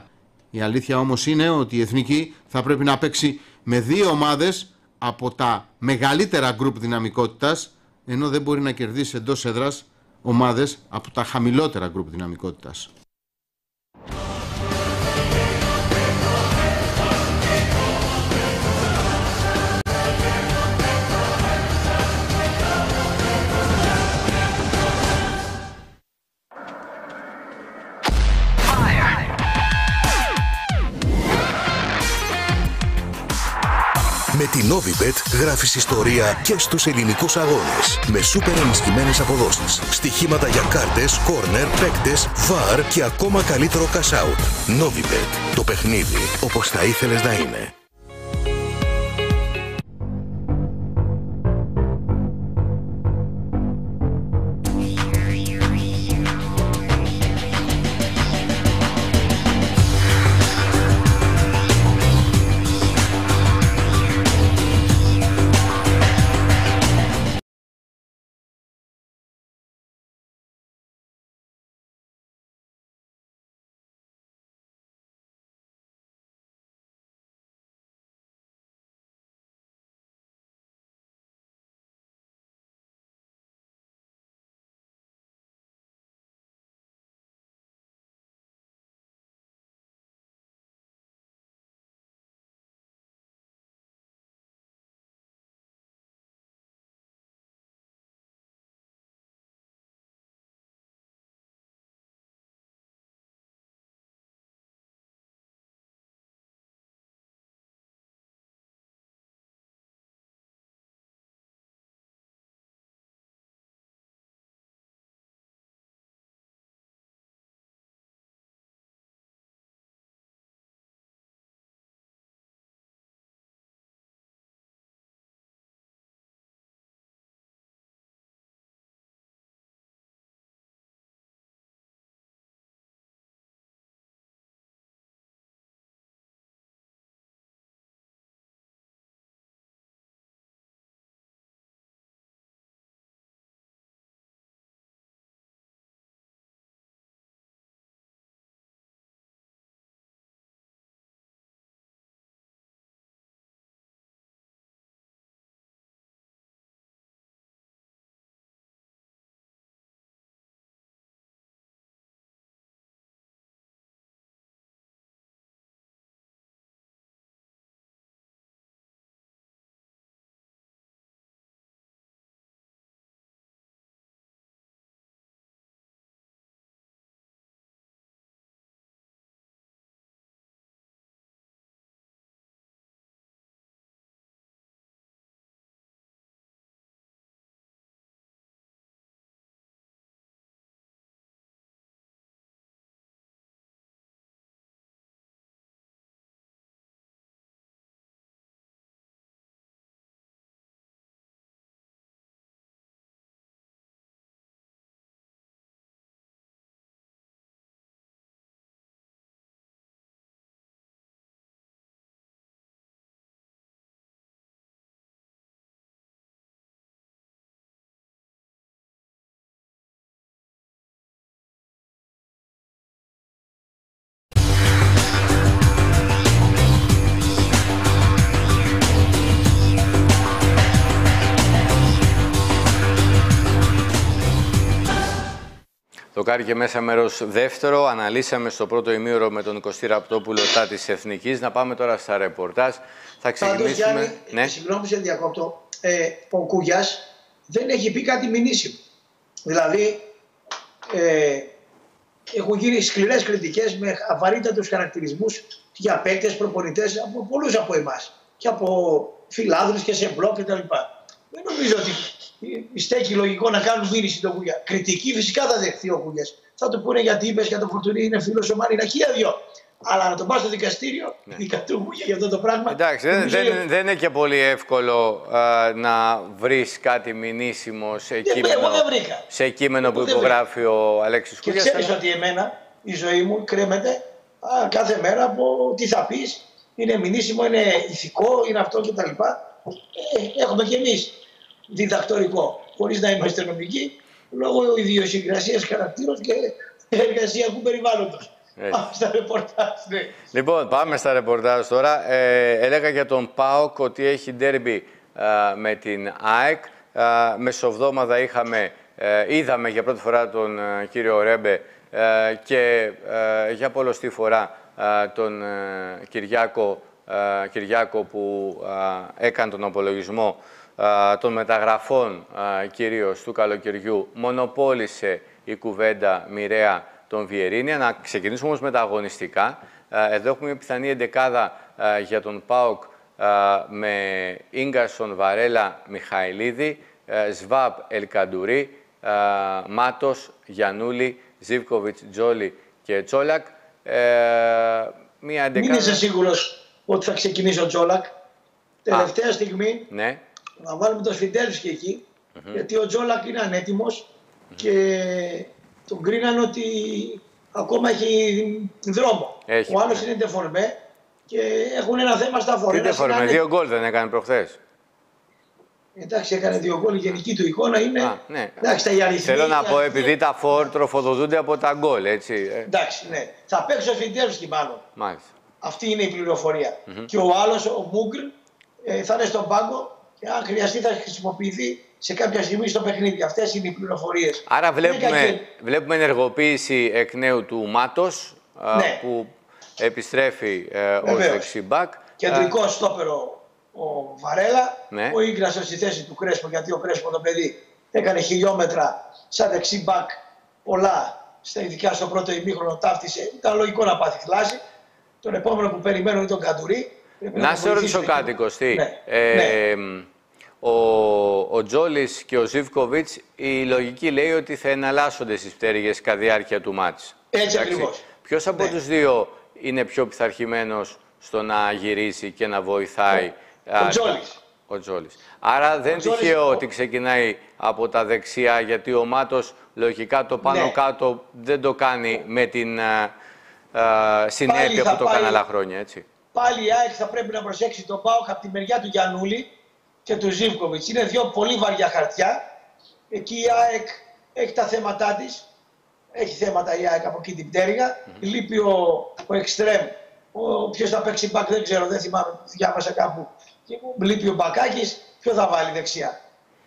Η αλήθεια όμως είναι ότι η εθνική θα πρέπει να παίξει με δύο ομάδες από τα μεγαλύτερα γκρουπ δυναμικότητας, ενώ δεν μπορεί να κερδίσει εντός έδρας ομάδες από τα χαμηλότερα γκρουπ δυναμικότητας. Με την Novibet γράφεις ιστορία και στους ελληνικούς αγώνες. Με σούπερ ενισχυμένες αποδόσεις. Στοιχήματα για κάρτες, κόρνερ, παίκτες, βαρ και ακόμα καλύτερο cash out. Novibet. Το παιχνίδι όπως θα ήθελες να είναι. Μπλοκάρει και μέσα μέρος δεύτερο. Αναλύσαμε στο πρώτο ημίωρο με τον Κωστή Ραπτόπουλο τα της Εθνικής. Να πάμε τώρα στα ρεπορτάζ. Θα ξεκινήσουμε. Γιάννη, ναι. Συγγνώμη σε διακόπτω. Ε, ο Κούγια δεν έχει πει κάτι μηνύσιμο. Δηλαδή, ε, έχουν γίνει σκληρές κριτικές με αβαρύτατους χαρακτηρισμούς για παίκτες, προπονητές από πολλούς από εμάς. Και από φιλάδρους και σε μπλοκ κτλ. Δεν νομίζω ότι στέκει λογικό να κάνουν μήνυση το Κούγια. Κριτική φυσικά θα δεχθεί ο Κούγια. Θα του πούνε γιατί είπες για το φορτουνί, είναι φίλος ο Μαρινακία δυο. Αλλά να τον πας στο δικαστήριο, ναι. δικατούν για αυτό το πράγμα. Εντάξει, δεν, δεν, δεν είναι και πολύ εύκολο α, να βρεις κάτι μηνύσιμο σε κείμενο, εγώ δεν βρήκα. Σε κείμενο που υπογράφει ο Αλέξης Κούγια. Και ξέρεις ότι εμένα η ζωή μου κρέμεται α, κάθε μέρα από τι θα πεις. Είναι μηνύσιμο, είναι ηθικό, είναι αυτό κτλ. Ε, έχουμε κι εμείς διδακτορικό, χωρίς να είμαστε νομικοί, λόγω ιδιοσυγκρασίας χαρακτήρων και εργασιακού περιβάλλοντος. Πάμε στα ρεπορτάζ. Ναι. Λοιπόν, πάμε στα ρεπορτάζ τώρα. Ε, έλεγα για τον ΠΑΟΚ ότι έχει ντέρμπι με την ΑΕΚ. Ε, μεσοβδόμαδα είχαμε, ε, είδαμε για πρώτη φορά τον ε, κύριο Ρέμπε και για πολλωστή φορά τον Κυριάκο, Κυριάκο που έκανε τον απολογισμό των μεταγραφών κυρίως του καλοκαιριού μονοπόλησε η κουβέντα μοιραία τον Βιερίνια. Να ξεκινήσουμε όμως με τα αγωνιστικά. Εδώ έχουμε μια πιθανή εντεκάδα για τον ΠΑΟΚ με Ίγκαρσον, Βαρέλα, Μιχαηλίδη, Σβάπ, Ελκαντουρί, Μάτος, Γιανούλη, Ζίβκοβιτς, Τζόλι και Τσόλακ. Ε, μια εντεκάδα... Μην είσαι σίγουρος ότι θα ξεκινήσει ο Τσόλακ. Τελευταία στιγμή ναι να βάλουμε τον Σφιντέλσκι εκεί, γιατί ο Τζόλακ είναι ανέτοιμος και τον κρίναν ότι ακόμα έχει δρόμο. Έχει, ο άλλος είναι τεφορμέ και έχουν ένα θέμα στα φορέα. Τι τεφορμέ, δύο γκολ δεν έκανε προχθές. Εντάξει, έκανε δύο γκολ. Η γενική του εικόνα είναι. Α, ναι. Εντάξει, τα αριθμοί, Θέλω να πω, επειδή τα φόρ τροφοδοτούνται από τα γκολ, έτσι. Ε. Εντάξει, ναι. Θα παίξει ο Φιντεύσκι μάλλον. Μάλιστα. Αυτή είναι η πληροφορία. Και ο άλλος, ο Μούγκρ, ε, θα είναι στον πάγκο και αν χρειαστεί θα χρησιμοποιηθεί σε κάποια στιγμή στο παιχνίδι. Αυτές είναι οι πληροφορίες. Άρα βλέπουμε, βλέπουμε ενεργοποίηση εκ νέου του Μάτος ναι. που επιστρέφει ε, ως δεξιμπάκ. Κεντρικό στόπερο ο Βαρέλα. Ναι. Ο Ίγκρασο στη θέση του Κρέσπο, γιατί ο Κρέσπο το παιδί έκανε χιλιόμετρα σαν δεξιμπάκ πολλά, στα ειδικά στο πρώτο ημίχρονο ταύτισε. Ήταν λογικό να πάθει θλάση. Τον επόμενο που περιμένω είναι τον Καντουρί. Να σε ρωτήσω κάτι, Κωστή. Ναι. Ε, ναι. Ο, ο Τζόλης και ο Ζιβκοβιτς, η λογική λέει ότι θα εναλλάσσονται στις πτέρυγες κατά διάρκεια του μάτς. Έτσι ακριβώς. Ποιος από ναι. τους δύο είναι πιο πειθαρχημένος στο να γυρίσει και να βοηθάει. Ο, ο Τζόλης. Ο Τζόλης. Άρα δεν είναι τυχαίο ότι ξεκινάει από τα δεξιά, γιατί ο Μάτος λογικά το πάνω ναι. κάτω δεν το κάνει με την α, α, συνέπεια που το κάνει άλλα χρόνια, έτσι. Πάλι η ΑΕΚ θα πρέπει να προσέξει τον Πάοκ από τη μεριά του Γιανούλη και του Ζήβκοβιτ. Είναι δύο πολύ βαριά χαρτιά. Εκεί η ΑΕΚ έχει τα θέματα της. Έχει θέματα η ΑΕΚ από εκεί την πτέρυγα. Mm -hmm. Λείπει ο, ο Εκστρέμ. Ο, ποιος θα παίξει μπακ δεν ξέρω, δεν θυμάμαι, διάβασα κάπου. Και λείπει ο Μπακάκης, ποιο θα βάλει δεξιά;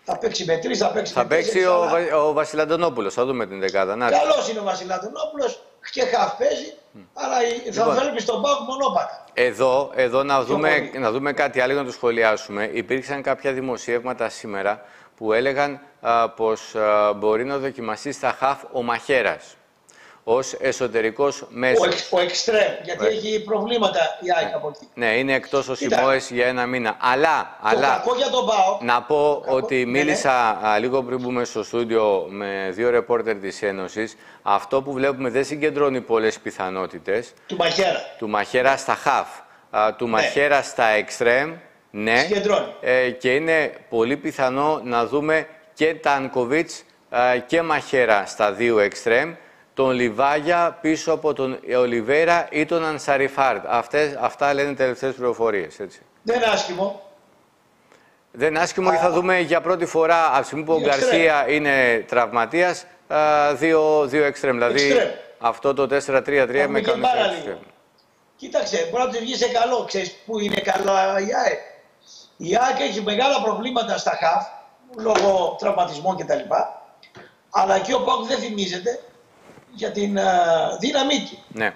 Θα παίξει με τρεις, θα παίξει θα με παίξει ο, ο Βασιλαντονόπουλος. Θα δούμε την δεκάδα. Καλός είναι ο Βασιλαντονόπουλος και χαφ παίζει, mm. αλλά θα λοιπόν, βλέπει τον Πάοκ μονόπατα. Εδώ, εδώ να, δούμε, να δούμε κάτι άλλο να το σχολιάσουμε. Υπήρξαν κάποια δημοσιεύματα σήμερα που έλεγαν α, πως α, μπορεί να δοκιμαστεί στα χαφ ο Μαχέρας ως εσωτερικός μέσος. Ο, ο Εκστρέμ, γιατί ε. έχει προβλήματα η ΑΕΚ από εκεί. Ναι, είναι εκτός ο Σιμόε για ένα μήνα. Αλλά, το αλλά κακό για τον Πάο. να πω ότι ναι, ναι. μίλησα ναι. λίγο πριν μπούμε στο στούντιο με δύο ρεπόρτερ της Ένωσης. Αυτό που βλέπουμε δεν συγκεντρώνει πολλές πιθανότητες. Του Μαχέρα. Του Μαχέρα στα χαφ. του ναι. Μαχέρα στα εξτρέμ. Ναι. Συγκεντρώνει. Ε, και είναι πολύ πιθανό να δούμε και Τάνκοβιτς και Μαχέρα στα δύο εξτρέμ τον Λιβάγια πίσω από τον Ολιβέρα ή τον Ανσαριφάρτ. Αυτές, αυτά λένε τελευταίες πληροφορίες, έτσι. Δεν είναι άσχημο. Δεν είναι άσχημο και θα δούμε για πρώτη φορά, από τη στιγμή που ο Γκαρσία είναι τραυματίας, δύο, δύο εξτρέμ. Δηλαδή αυτό το 4-3-3 με κανονικά εξτρέμ. Κοίταξε, μπορεί να του βγει σε καλό. Ξέρεις πού είναι καλά η ΑΕΚ. Η ΑΕΚ έχει μεγάλα προβλήματα στα χαφ, λόγω τραυματισμών κτλ. Αλλά και ο Πάκου δεν θυμίζεται για την α, δύναμή του. Ναι.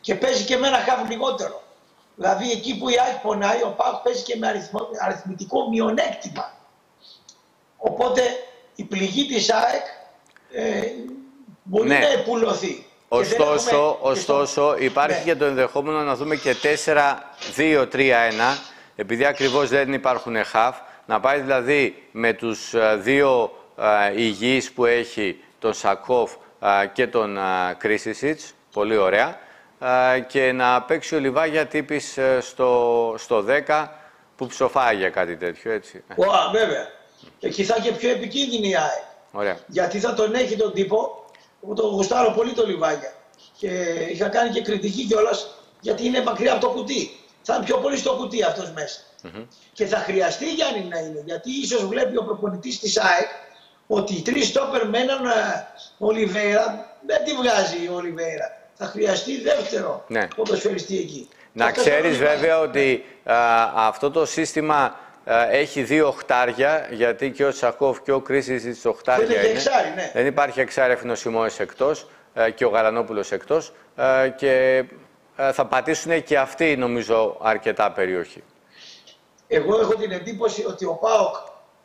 Και παίζει και με ένα χαβ λιγότερο. Δηλαδή εκεί που η ΑΕΚ πονάει, ο ΠΑΟΚ παίζει και με αριθμο, αριθμητικό μειονέκτημα. Οπότε η πληγή της ΑΕΚ ε, μπορεί Ναι. να επουλωθεί. Και δεν Ωστόσο, έχουμε- ωστόσο υπάρχει Ναι. και το ενδεχόμενο να δούμε και 4-2-3-1, επειδή ακριβώς δεν υπάρχουν χαφ, να πάει δηλαδή με τους ε, δύο ε, υγιείς που έχει, τον Σακόφ ε, και τον ε, Κρίσισιτς, πολύ ωραία, ε, και να παίξει ο Λιβάγια τύπης ε, στο, στο 10 που ψοφάει για κάτι τέτοιο, έτσι. Ε, Ω, βέβαια. Εκεί θα είναι και πιο επικίνδυνη η ΑΕΚ. Ωραία. Γιατί θα τον έχει τον τύπο, που τον γουστάρω πολύ το Λιβάγια. Και είχα κάνει και κριτική κιόλας γιατί είναι μακριά από το κουτί. Θα είναι πιο πολύ στο κουτί αυτός μέσα. Και θα χρειαστεί Γιάννη να είναι, γιατί ίσως βλέπει ο προπονητής της ΑΕΚ ότι οι τρεις στόπερ με έναν ε, Ολιβέρα δεν τη βγάζει ο Ολιβέρα. Θα χρειαστεί δεύτερο Ναι. ποδοσφαιριστή εκεί. Να Και αυτός θα ξέρεις τον βγάζει. βέβαια ότι α, αυτό το σύστημα α, έχει δύο οχτάρια, γιατί και ο Τσακόφ και ο Κρίσης στις οχτάρια Δεν είναι και είναι. εξάρι, ναι. Δεν υπάρχει εξάρι Ευθυνοσημώες εκτός α, και ο Γαλανόπουλος εκτός α, και α, θα πατήσουν και αυτοί νομίζω αρκετά περιοχή. Εγώ έχω την εντύπωση ότι ο Πάοκ,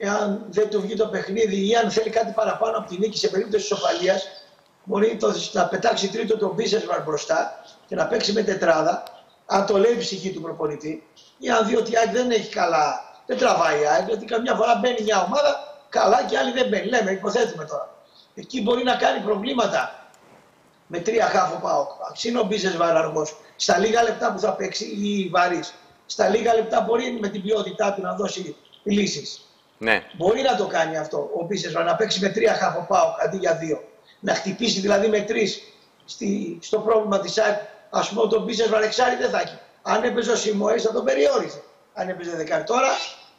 εάν δεν του βγει το παιχνίδι ή αν θέλει κάτι παραπάνω από τη νίκη σε περίπτωση ισοπαλία, μπορεί το, να πετάξει τρίτο τον Μπίσεσμαρ μπροστά και να παίξει με τετράδα, αν το λέει η ψυχή του προπονητή, ή αν δει ότι η ΑΕΚ δεν έχει καλά, δεν τραβάει η ΑΕΚ, γιατί καμιά φορά μπαίνει μια ομάδα καλά και άλλη δεν μπαίνει. Λέμε, υποθέτουμε τώρα. Εκεί μπορεί να κάνει προβλήματα με τρία χάφο πάω. Είναι ο Μπίζε Βαραργό. Στα λίγα λεπτά που θα παίξει ή βαρύς, στα λίγα λεπτά μπορεί με την ποιότητά του να δώσει λύσεις. Ναι, Μπορεί να το κάνει αυτό ο Μπίζε να παίξει με τρία χάφο πάω αντί για δύο. Να χτυπήσει δηλαδή με τρεις στο πρόβλημα της ΑΕΚ. Α πούμε, τον Μπίζε Βαρεξάρη δεν θα έχει. Αν έπαιζε ο Σιμωές θα τον περιόριζε. Αν έπαιζε δεκάρι. Τώρα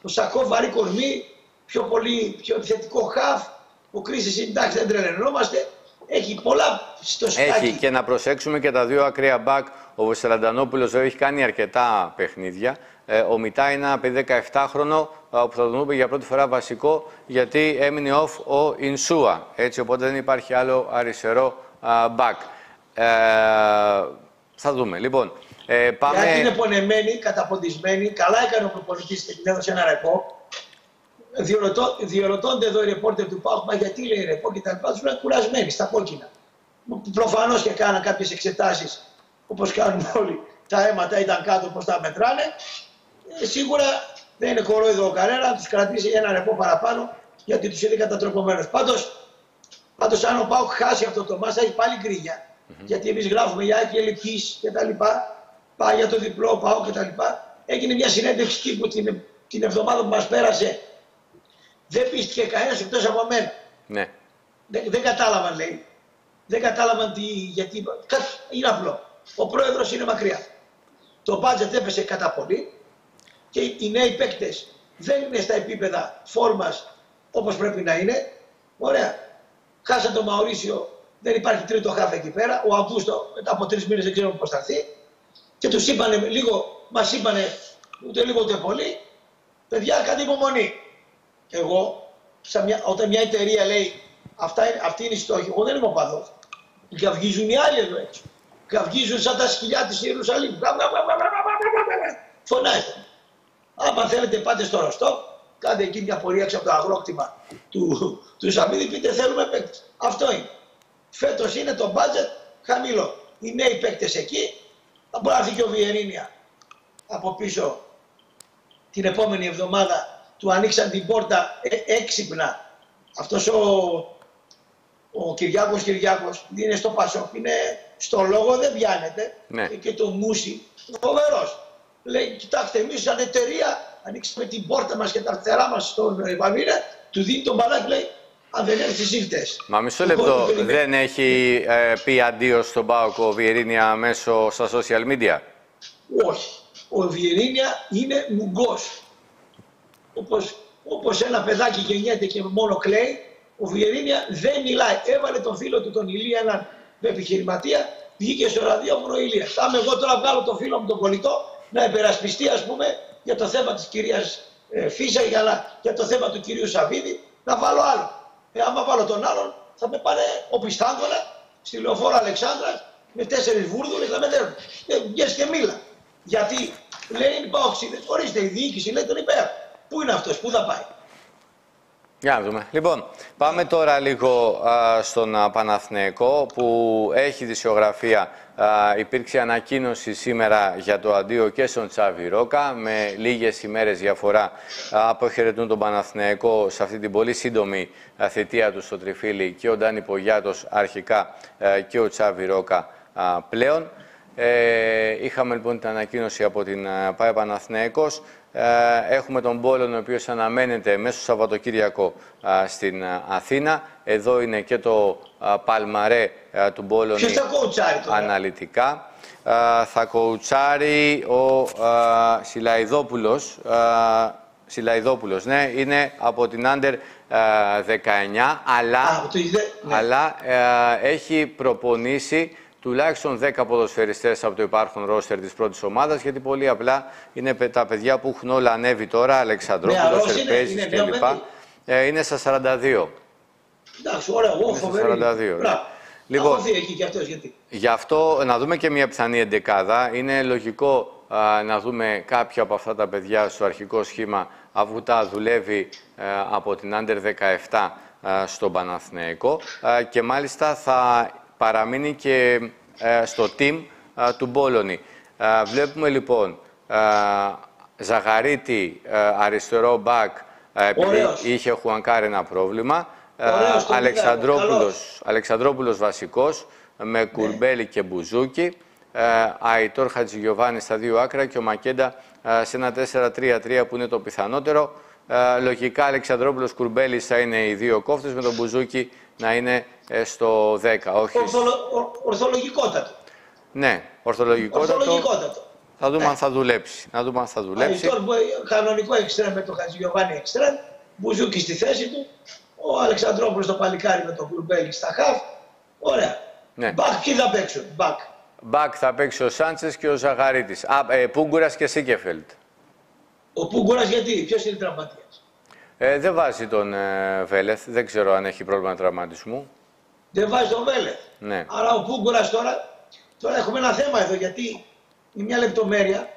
ο Σακό βαρύ κορμί, πιο πολύ πιο επιθετικό χαφ. Ο Κρίσης εντάξει δεν τρελαινόμαστε. Έχει πολλά στο σκάκι. έχει και να προσέξουμε και τα δύο ακραία μπακ. Ο Βεσσελαντανόπουλος βέβαια έχει κάνει αρκετά παιχνίδια. Ε, ο Μιτά είναι ένα παιδί 17χρονο ε, που θα τον δούμε για πρώτη φορά βασικό γιατί έμεινε off ο Ινσούα. Έτσι, οπότε δεν υπάρχει άλλο αριστερό α, μπακ. Ε, θα δούμε. Λοιπόν, ε, πάμε... Γιατί είναι πονεμένη, καταποντισμένη. Καλά έκανε ο προπονητής και την έδωσε ένα ρεπό. Διορωτώ, διορωτώνται εδώ οι ρεπόρτερ του ΠΑΟΚ, μα γιατί λέει ρεπό και τα λοιπά. Τους λένε κουρασμένοι στα κόκκινα. Προφανώς και κάναν κάποιες εξετάσεις όπως κάνουν όλοι. Τα αίματα ήταν κάτω πώ τα μετράνε. Ε, σίγουρα δεν είναι κορόιδο κανένας να τους κρατήσει ένα ρεπό παραπάνω γιατί τους είδε κατατροπωμένου. Πάντως, πάντως, αν ο Πάουκ χάσει αυτό το μάσα, έχει πάλι γκρίνια. Γιατί εμείς γράφουμε για Άκη Ελεπή και τα λοιπά. Πάει για το διπλό, πάω και τα λοιπά. Έγινε μια συνέντευξη τύπου την, την εβδομάδα που μας πέρασε. Δεν πίστηκε κανένας εκτός από μένα. Ναι. Δεν, δεν κατάλαβαν, λέει. Δεν κατάλαβαν τι, γιατί. Κάτι, είναι απλό. Ο πρόεδρος είναι μακριά. Το μπάτζετ έπεσε κατά πολύ και οι νέοι παίκτες δεν είναι στα επίπεδα φόρμας όπως πρέπει να είναι. Ωραία. Χάσαν τον Μαωρίσιο, δεν υπάρχει τρίτο χάφ εκεί πέρα. Ο Αυγούστο μετά από τρεις μήνες δεν ξέρουμε πώς θα έρθει. Και τους είπανε λίγο, μας είπανε ούτε λίγο ούτε πολύ, παιδιά, κάτι υπομονή. Εγώ, σαν μια, όταν μια εταιρεία λέει αυτά, είναι- αυτή είναι η στόχη, εγώ δεν είμαι οπαδό. Καυγίζουν οι άλλοι εδώ έξω. Καυγίζουν σαν τα σκυλιά της Ιερουσαλήμ. Γα, γα, γα, γα, γα, γα, γα, γα. Φωνάζετε. Άμα θέλετε πάτε στο Ροστό, κάντε εκεί μια πορεία έξω από το αγρόκτημα του, του Σαμίδη, πείτε θέλουμε παίκτες. Αυτό είναι. Φέτος είναι το μπάτζετ χαμηλό. Οι νέοι παίκτες εκεί, θα μπορεί να έρθει και ο Βιερίνια από πίσω την επόμενη εβδομάδα του ανοίξαν την πόρτα ε, έξυπνα. Αυτός ο, ο Κυριάκος Κυριάκος είναι στο Πασόκ, είναι στο λόγο δεν πιάνεται Ναι. και, και το Μούσι, φοβερός. Λέει, κοιτάξτε, εμείς σαν εταιρεία ανοίξαμε την πόρτα μας και τα φτερά μας στον Ευαγγελία, του δίνει τον μπαλάκι, λέει, αν δεν έρθεις ήρθες. Μα μισό Λοιπόν, λεπτό, περιμένει. δεν έχει ε, πει αντίο στον Πάοκ ο Βιερίνια μέσω στα social media; Όχι. Ο Βιερίνια είναι μουγκός. Όπως, όπως ένα παιδάκι γεννιέται και μόνο κλαίει, ο Βιερίνια δεν μιλάει. Έβαλε τον φίλο του τον Ηλία, έναν επιχειρηματία, βγήκε στο ραδιόφωνο Ηλία. Θα είμαι εγώ τώρα βγάλω τον φίλο μου τον κολλητό να υπερασπιστεί ας πούμε για το θέμα της κυρίας ε, Φίσα για, να- για το θέμα του κυρίου Σαββίδη να βάλω άλλο. Ε, άμα βάλω τον άλλον θα με πάνε οπισθάγκονα στη λεωφόρο Αλεξάνδρα με τέσσερις βούρδουλες να μετέρουν. Ε, βγες και μίλα. Γιατί λέει οι Παοξίδε, ορίστε η διοίκηση λέει τον υπέρ. Πού είναι αυτός, πού θα πάει; Για να δούμε. Λοιπόν, πάμε τώρα λίγο α, στον α, Παναθηναϊκό που έχει δισιογραφία. Α, υπήρξε ανακοίνωση σήμερα για το αντίο και στον Τσάβη Ρόκα με λίγες ημέρες διαφορά αποχαιρετούν τον Παναθηναϊκό σε αυτή την πολύ σύντομη θητεία του στο Τριφύλι και ο Ντάνι Πογιάτος αρχικά και ο Τσάβη Ρόκα πλέον. Ε, είχαμε λοιπόν την ανακοίνωση από την ΠΑΕ Παναθηναϊκός. Ε, έχουμε τον Πόλον, ο οποίος αναμένεται μέσα στο Σαββατοκύριακο στην Αθήνα. Εδώ είναι και το παλμαρέ του Πόλον αναλυτικά. Θα κοουτσάρει ο Σιλαϊδόπουλος. Σιλαϊδόπουλος, ναι, είναι από την Άντερ 19, αλλά, ναι. αλλά έχει προπονήσει τουλάχιστον 10 ποδοσφαιριστές από το υπάρχον ρόστερ της πρώτης ομάδας, γιατί πολύ απλά είναι τα παιδιά που έχουν όλα ανέβει τώρα, Αλεξανδρόπουλος, ναι, Ερπέζης κλπ. Ε, είναι στα 42. Εντάξει, ωραία, εγώ φοβερή. 42. Λοιπόν, εκεί και αυτός, γιατί. Γι' αυτό να δούμε και μια πιθανή εντεκάδα. Είναι λογικό να δούμε κάποια από αυτά τα παιδιά στο αρχικό σχήμα, αφού τα δουλεύει από την Άντερ 17 στον Παναθηναϊκό και μάλιστα θα παραμείνει και ε, στο team ε, του Μπόλωνη. Ε, βλέπουμε λοιπόν Ζαγαρίτη αριστερό μπακ επειδή είχε Χουανκάρ ένα πρόβλημα. Αλεξανδρόπουλος, Αλεξανδρόπουλος βασικός με Κουρμπέλη και Μπουζούκι. Αϊτόρ Χατζηγιοβάνη στα δύο άκρα και ο Μακέντα σε ένα 4-3-3 που είναι το πιθανότερο. Λογικά Αλεξανδρόπουλος Κουρμπέλης θα είναι οι δύο κόφτες με τον Μπουζούκι να είναι ε, στο 10. Όχι... ορθολογικότατο. Ναι, ορθολογικότατο. ορθολογικότατο. Θα δούμε ναι. αν θα δουλέψει. Να δούμε αν θα δουλέψει. κανονικό εξτρέμ με τον Χατζηγιοβάνι εξτρέμ, Μπουζούκι στη θέση του, ο Αλεξανδρόπουλος το παλικάρι με τον Κουρμπέλη στα χαφ. Ωραία. Ναι. Μπακ ποιοι θα παίξουν; Μπακ. Μπακ θα παίξει ο Σάντσες και ο Ζαγαρίτης. Ε, Πούγκουρας και Σίκεφελτ. Ο Πούγκουρας γιατί, ποιος είναι τραυματίας; Ε, δεν βάζει τον ε, Βέλεθ. Δεν ξέρω αν έχει πρόβλημα τραυματισμού. Δεν βάζει τον Βέλεθ. Ναι. Άρα ο Μπούγκουρας τώρα. Τώρα έχουμε ένα θέμα εδώ γιατί είναι μια λεπτομέρεια.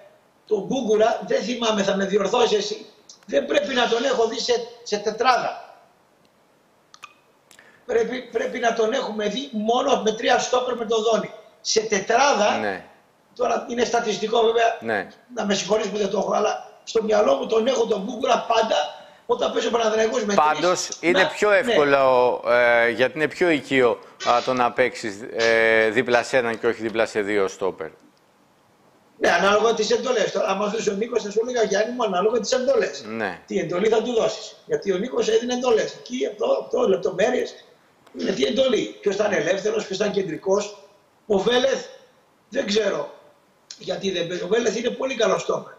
Το Μπούγκουρα δεν θυμάμαι, θα με διορθώσεις εσύ. Δεν πρέπει να τον έχω δει σε, σε τετράδα. Πρέπει, πρέπει να τον έχουμε δει μόνο με τρία στόπερ με τον Δόνι. Σε τετράδα, ναι. τώρα είναι στατιστικό βέβαια, ναι. να με συγχωρείς που δεν το έχω, αλλά στο μυαλό μου τον έχω τον Μπούγκουρα πάντα όταν παίζει ο Παναδριακός με Πάντως είναι πιο ναι. εύκολο, ε, γιατί είναι πιο οικείο το να παίξεις ε, δίπλα σε έναν και όχι δίπλα σε δύο στόπερ. Ναι, ανάλογα τις εντολές. Τώρα, άμα δώσει ο Νίκος, θα σου έλεγα Γιάννη μου, ανάλογα τις εντολές. Ναι. Τι εντολή θα του δώσεις. Γιατί ο Νίκος έδινε εντολές. Εκεί, αυτό, αυτό λεπτομέρειες είναι τι εντολή. Ποιος ήταν ελεύθερος, ποιος ήταν κεντρικός. Ο Βέλεθ δεν ξέρω γιατί δεν παίζει. Ο Βέλεθ είναι πολύ καλός στόπερ.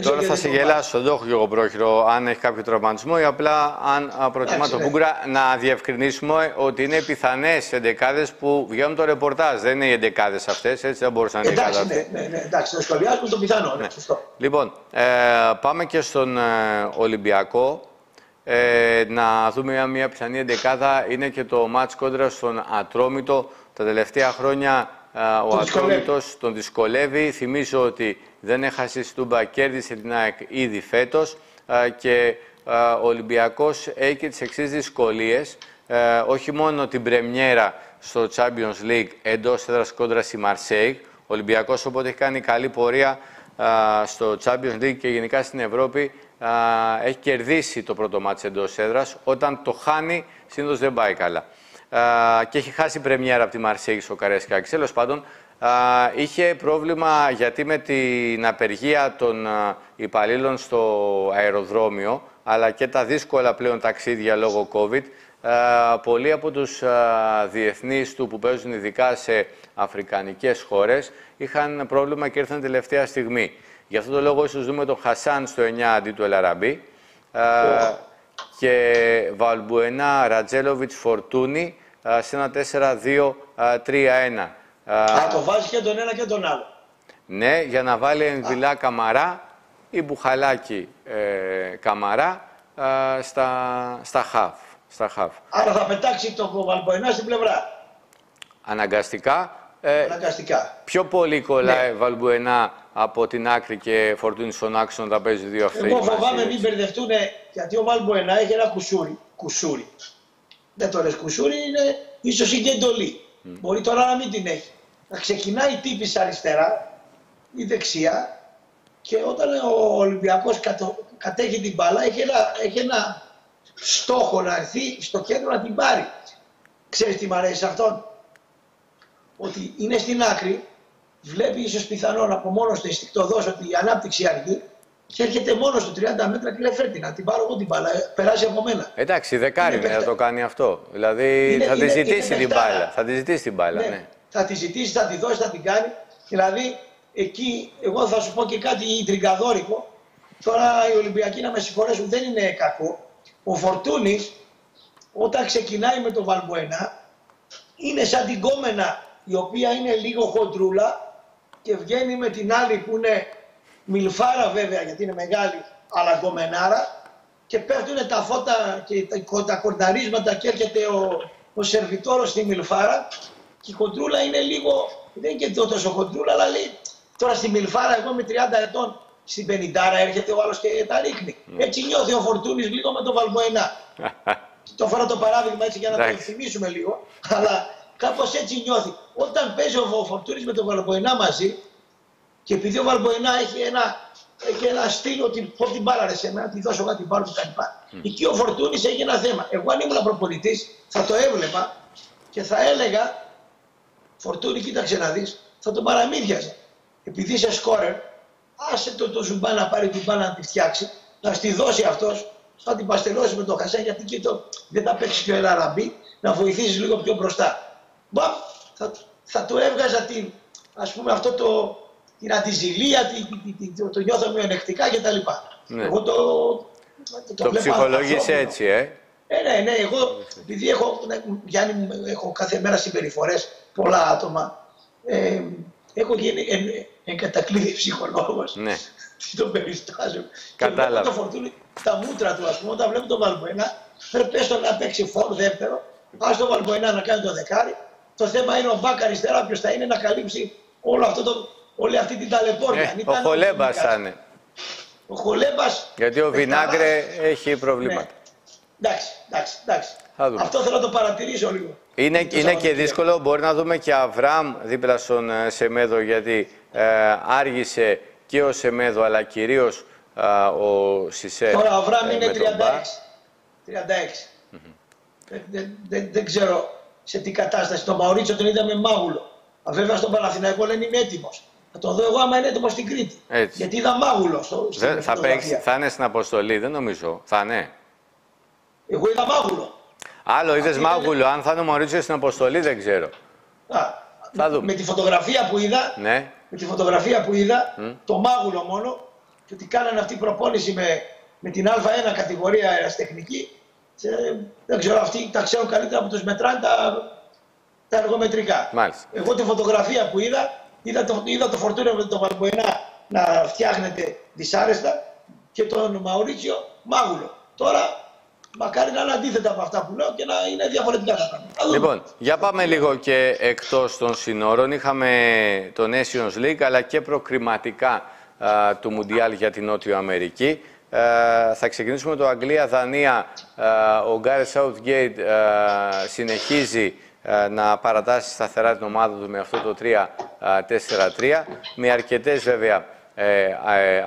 Τώρα θα σε γελάσω, δεν έχω και εγώ πρόχειρο αν έχει κάποιο τραυματισμό ή απλά αν προτιμά το Πούγκρα να διευκρινίσουμε ότι είναι πιθανές εντεκάδες που βγαίνουν το ρεπορτάζ. Δεν είναι οι εντεκάδες αυτές, έτσι δεν μπορούσαν να είναι Εντάξει, ναι, ναι, ναι, εντάξει, το σχολιάζουμε το πιθανό. Ναι. Σωστό. Λοιπόν, ε, πάμε και στον ε, Ολυμπιακό. Ε, να δούμε μια, μια πιθανή εντεκάδα. Είναι και το μάτς κόντρα στον Ατρόμητο. Τα τελευταία χρόνια ο Ατρόμητος τον δυσκολεύει. Θυμίζω ότι δεν έχασε η Στούμπα, κέρδισε την ΑΕΚ ήδη φέτος και ο Ολυμπιακός έχει και τις εξής δυσκολίες. Όχι μόνο την πρεμιέρα στο Champions League εντός έδρας κόντρας στη Marseille. Ο Ολυμπιακός οπότε έχει κάνει καλή πορεία στο Champions League και γενικά στην Ευρώπη έχει κερδίσει το πρώτο μάτς εντός έδρας. Όταν το χάνει, συνήθως δεν πάει καλά και έχει χάσει πρεμιέρα από τη Μαρσέγη στο Καρέσκακη. Τέλος πάντων, είχε πρόβλημα γιατί με την απεργία των υπαλλήλων στο αεροδρόμιο, αλλά και τα δύσκολα πλέον ταξίδια λόγω COVID, πολλοί από τους διεθνείς του που παίζουν ειδικά σε αφρικανικές χώρες είχαν πρόβλημα και ήρθαν τελευταία στιγμή. Γι' αυτό το λόγο ίσως δούμε τον Χασάν στο 9 αντί του Ελαραμπή και Βαλμπουενά Ρατζέλοβιτς Φορτούνη σε ένα 4-2-3-1. Α, το βάζεις και τον ένα και τον άλλο. Ναι, για να βάλει Ενβιλά Καμαρά ή Μπουχαλάκη ε, Καμαρά στα, στα χαφ. Στα χαφ. Άρα θα πετάξει το Βαλμποενά στην πλευρά. Αναγκαστικά. Ε, Αναγκαστικά. Πιο πολύ κολλάει ναι. Βαλμπουενά από την άκρη και φορτούνη στον άξονα τα παίζει δύο αυτοί. Εγώ φοβάμαι μην μπερδευτούν γιατί ο Βαλμπουενά έχει ένα κουσούρι. Κουσούρι. Δεν το λες κουσούρι, είναι ίσως η εντολή. Mm. Μπορεί τώρα να μην την έχει. Να ξεκινάει τύπης αριστερά ή δεξιά και όταν ο Ολυμπιακός κατέχει την μπάλα έχει ένα, έχει ένα στόχο να έρθει στο κέντρο να την πάρει. Ξέρεις τι μου αρέσει αυτόν; Ότι είναι στην άκρη, βλέπει ίσως πιθανόν από μόνος του αισθηκτοδό ότι η ανάπτυξη αργεί και έρχεται μόνο του 30 μέτρα και λέει φέρτη να την πάρω εγώ την μπάλα, ε, περάσει από μένα. Εντάξει, δεκάρι είναι να το κάνει αυτό. Δηλαδή είναι, θα τη ζητήσει την μπάλα. Θα τη ζητήσει την μπάλα, ναι. ναι. Θα τη ζητήσει, θα τη δώσει, θα την κάνει. Δηλαδή εκεί, εγώ θα σου πω και κάτι τριγκαδόρικο. Τώρα οι Ολυμπιακοί να με συγχωρέσουν δεν είναι κακό. Ο Φορτούνης όταν ξεκινάει με τον Βαλμποένα είναι σαν την κόμενα η οποία είναι λίγο χοντρούλα και βγαίνει με την άλλη που είναι μιλφάρα βέβαια γιατί είναι μεγάλη αλλά κομμενάρα και πέφτουν τα φώτα και τα κορταρίσματα και έρχεται ο, ο σερβιτόρος στη μιλφάρα και η χοντρούλα είναι λίγο, δεν είναι και τόσο χοντρούλα αλλά λέει τώρα στη μιλφάρα εγώ με 30 ετών στην 50 έρχεται ο άλλος και τα ρίχνει. Mm. Έτσι νιώθει ο Φορτούνης λίγο με τον Βαλμποενά. το φέρω το παράδειγμα έτσι για να το θυμίσουμε λίγο. Αλλά Κάπως έτσι νιώθει. Όταν παίζει ο Φορτούνης με τον Βαλμποενά μαζί και επειδή ο Βαλμποενά έχει ένα, έχει ένα στυλ ότι πω την μπάλα ρε σε μένα, τη δώσω κάτι μπάλα του κτλ. Mm. Εκεί ο Φορτούνης έχει ένα θέμα. Εγώ αν ήμουν προπονητής θα το έβλεπα και θα έλεγα Φορτούνη, κοίταξε να δεις, θα τον παραμύθιαζα. Επειδή είσαι σκόρερ, άσε το, το ζουμπά να πάρει την μπάλα να τη φτιάξει, να στη δώσει αυτός, θα την παστελώσεις με το χασέ γιατί και το, δεν τα παίξει και ο Ελαραμπή, να βοηθήσεις λίγο πιο μπροστά μπα, θα, θα του έβγαζα την, ας πούμε αυτό το, την αντιζηλία, την, την, το, το νιώθω μειονεκτικά κτλ. Ναι. Εγώ το, το, το, το ψυχολογείς έτσι, ε; Ε, ναι, ναι, εγώ επειδή έχω, ναι, Γιάννη, έχω κάθε μέρα συμπεριφορές πολλά άτομα, ε, έχω γίνει εν, εν κατακλείδη ψυχολόγος. Ναι. το περιστάζω. Κατάλαβα. Και το φορτούνι, τα μούτρα του, ας πούμε, όταν βλέπω τον Βαλμποένα, πρέπει να παίξει φόρ δεύτερο, πας τον Βαλμποένα να κάνει το δεκάρι, το θέμα είναι ο Μπακ αριστερά ποιος θα είναι να καλύψει όλο αυτό το, όλη αυτή την ταλαιπώρια. Ε, ο Χολέμπας θα είναι. Ο Χολέμπα. Γιατί ο Βινάγκρε έχει προβλήματα. Ναι. Εντάξει, εντάξει, εντάξει. Αυτό θέλω να το παρατηρήσω λίγο. Είναι, είναι και δύσκολο. Μπορεί να δούμε και Αβραμ δίπλα στον ε, Σεμέδο γιατί ε, άργησε και ο Σεμέδο αλλά κυρίως ε, ο Σισε. Τώρα ο Αβραμ είναι 36. 36. Mm -hmm. δεν, δεν, δεν, δεν ξέρω σε τι κατάσταση. Τον Μαουρίτσο τον είδαμε μάγουλο. Βέβαια στον Παναθηναϊκό λένε είμαι έτοιμος. Θα τον δω εγώ άμα είναι έτοιμος στην Κρήτη. Έτσι. Γιατί είδα μάγουλος στο δεν, θα, παίξει, θα είναι στην αποστολή, δεν νομίζω. Θα είναι. Εγώ είδα μάγουλο. Άλλο είδες μάγουλο. Αν θα είναι ο Μαουρίτσο στην αποστολή δεν ξέρω. Α, θα δούμε. Με τη φωτογραφία που είδα, ναι. με τη φωτογραφία που είδα, mm. το μάγουλο μόνο, και ότι κάνανε αυτή η προπόνηση με, με την Α1 κατηγορία αεραστεχνική, και δεν ξέρω, αυτοί τα ξέρουν καλύτερα από τους μετράνε τα, τα εργομετρικά. Μάλιστα. Εγώ τη φωτογραφία που είδα, είδα το, είδα το φορτούνιο με τον Βαλμποενά να φτιάχνεται δυσάρεστα και τον Μαουρίτσιο μάγουλο. Τώρα μακάρι να είναι αντίθετα από αυτά που λέω και να είναι διαφορετικά τα πράγματα. Λοιπόν, για πάμε λίγο και εκτός των συνόρων. Είχαμε το Nations League αλλά και προκριματικά του Μουντιάλ για την Νότιο Αμερική. Ε, θα ξεκινήσουμε με το Αγγλία-Δανία. Ε, ο Γκάρι Southgate ε, συνεχίζει να παρατάσει σταθερά την ομάδα του με αυτό το 3-4-3. Με αρκετές βέβαια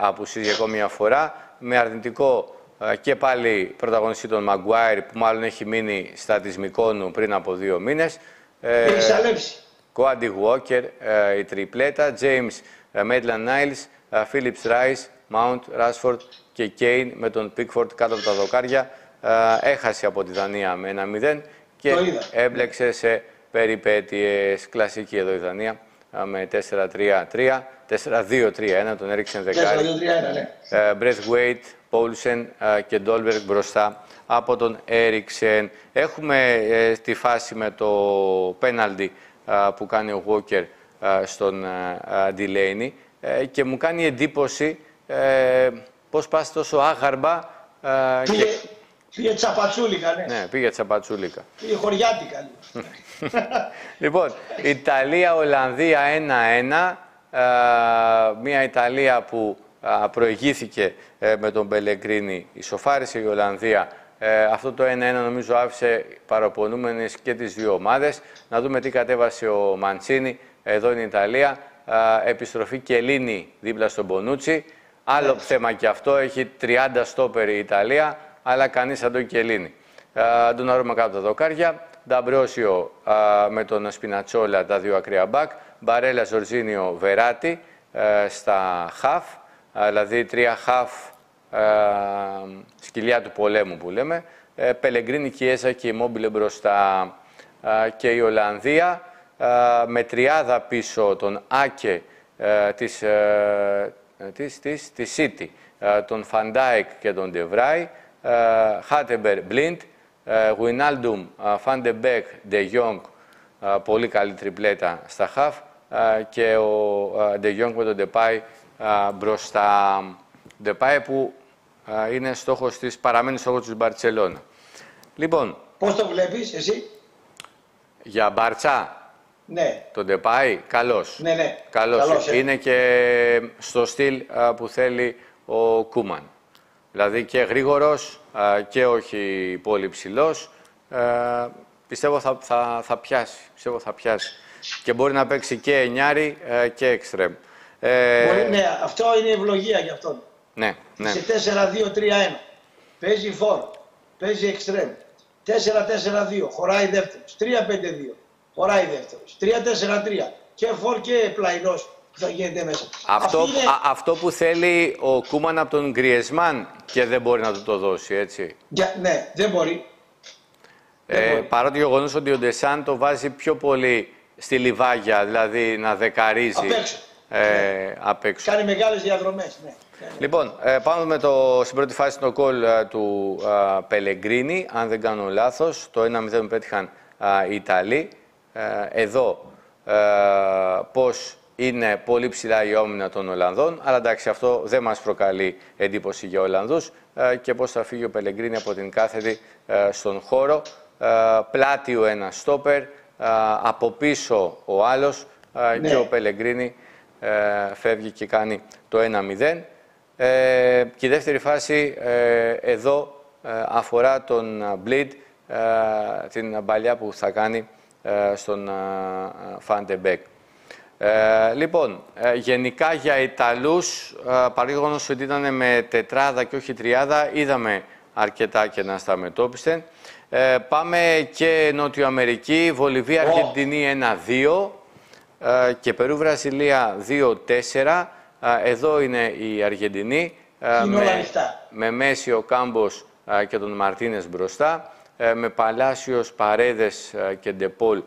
απουσίες για ακόμη μια φορά. Με αρνητικό και πάλι πρωταγωνιστή τον Μαγκουάιρ που μάλλον έχει μείνει στα της Μικόνου πριν από δύο μήνες. Έχει σαλέψει. Κόαντι Walker, η τριπλέτα. James Maitland Niles, Phillips Rice, Mount, Rashford και Κέιν με τον Πίκφορντ κάτω από τα δοκάρια. Έχασε από τη Δανία με ένα 0 και έμπλεξε σε περιπέτειες. Κλασική εδώ η Δανία με 4-3-3. 4-2-3-1, τον έριξε δεκάρι. 4-2-3-1, ναι. Βέιτ, Πόλσεν και Ντόλμπεργκ μπροστά από τον Έριξεν. Έχουμε ε, τη φάση με το πέναλτι που κάνει ο Βόκερ στον Ντιλέινι ε, και μου κάνει εντύπωση ε, πώς πας τόσο άγαρμα. Πήγε, Πήγε τσαπατσούλικα, ναι. Ναι, πήγε τσαπατσούλικα. Πήγε χωριάτικα. λοιπόν, Ιταλία-Ολλανδία 1-1. Ε, μια Ιταλία που προηγήθηκε ε, με τον Πελεγκρίνη, ισοφάρισε η Ολλανδία. Ε, αυτό το 1-1 νομίζω άφησε παραπονούμενες και τις δύο ομάδες. Να δούμε τι κατέβασε ο Μαντσίνη. Εδώ είναι η Ιταλία. επιστροφή Κελίνη δίπλα στον Μπονούτσι. Άλλο ναι. θέμα και αυτό. Έχει 30 στόπερ η Ιταλία, αλλά κανείς σαν τον Κελίνη. Τον αρούμε κάτω τα δοκάρια. Νταμπρόσιο με τον Σπινατσόλα, τα δύο ακραία μπακ. Μπαρέλα, Ζορζίνιο, Βεράτη ε, στα χαφ, δηλαδή τρία χαφ ε, σκυλιά του πολέμου που λέμε. Ε, Πελεγκρίνη, Κιέζα και Ιμόμπιλε μπροστά και η Ολλανδία με τριάδα πίσω τον Άκε της, της, της, της City, τον Φαν Ντάικ και τον Ντε Φράι, Χάτεμπουρ, Μπλιντ, Γουινάλντουμ, Φαν ντε Μπεκ, Ντε Γιόγκ, πολύ καλή τριπλέτα στα χαφ και ο Ντε Γιόγκ με τον Ντεπάι μπροστά. Ντεπάι που είναι στόχος της, παραμένει στόχος της Μπαρτσελώνα. Λοιπόν. Πώς το βλέπεις εσύ; Για Μπαρτσά; Ναι. Τον Ντεπάι, καλός. Ναι, ναι. Καλός. Ε. Είναι και στο στυλ που θέλει ο Κούμαν. Δηλαδή και γρήγορος και όχι πολύ ψηλός. Ε, πιστεύω θα, θα, θα πιάσει. Πιστεύω θα πιάσει. Και μπορεί να παίξει και εννιάρι ε, και εξτρέμ. Ε, μπορεί, ναι, αυτό είναι ευλογία για αυτόν. Ναι, ναι. Σε 4-2-3-1. Παίζει φόρ, παίζει εξτρέμ. 4-4-2, χωράει δεύτερος. 3-5-2, χωράει δεύτερος. 3-4-3, και φόρ και πλαϊνός που θα γίνεται μέσα. Αυτό, είναι... αυτό που θέλει ο Κούμαν από τον Γκριεσμάν και δεν μπορεί να του το δώσει, έτσι. Για, ναι, δεν μπορεί. Ε, παρά το γεγονός ότι ο Ντεσάν το βάζει πιο πολύ στη λιβάγια, δηλαδή να δεκαρίζει. Απ' Ε, ναι. Κάνει μεγάλες διαδρομές, ναι. Λοιπόν, ε, πάμε με το, στην πρώτη φάση το κόλ ε, του ε, Πελεγκρίνη, αν δεν κάνω λάθος. Το 1-0 πέτυχαν οι Ιταλοί. εδώ πώς είναι πολύ ψηλά η όμοινα των Ολλανδών, αλλά εντάξει αυτό δεν μας προκαλεί εντύπωση για Ολλανδούς και πώς θα φύγει ο Πελεγκρίνη από την κάθετη στον χώρο. πλάτη ο ένας στόπερ, από πίσω ο άλλος ναι. και ο Πελεγκρίνη φεύγει και κάνει το 1-0. Ε, και η δεύτερη φάση ε, εδώ ε, αφορά τον Bleed, την παλιά που θα κάνει στον Φαντεμπέκ. Ε, λοιπόν, γενικά για Ιταλούς, παρήγονος ότι ήταν με τετράδα και όχι τριάδα, είδαμε αρκετά και να στα μετώπιστε. πάμε και Νότιο Αμερική, Βολιβία, Αργεντινή 1-2 και Περού, Βραζιλία 2-4. Εδώ είναι η Αργεντινή. με, με Μέση ο Κάμπος και τον Μαρτίνες μπροστά. Ε, με Παλάσιος, Παρέδες και Ντεπόλ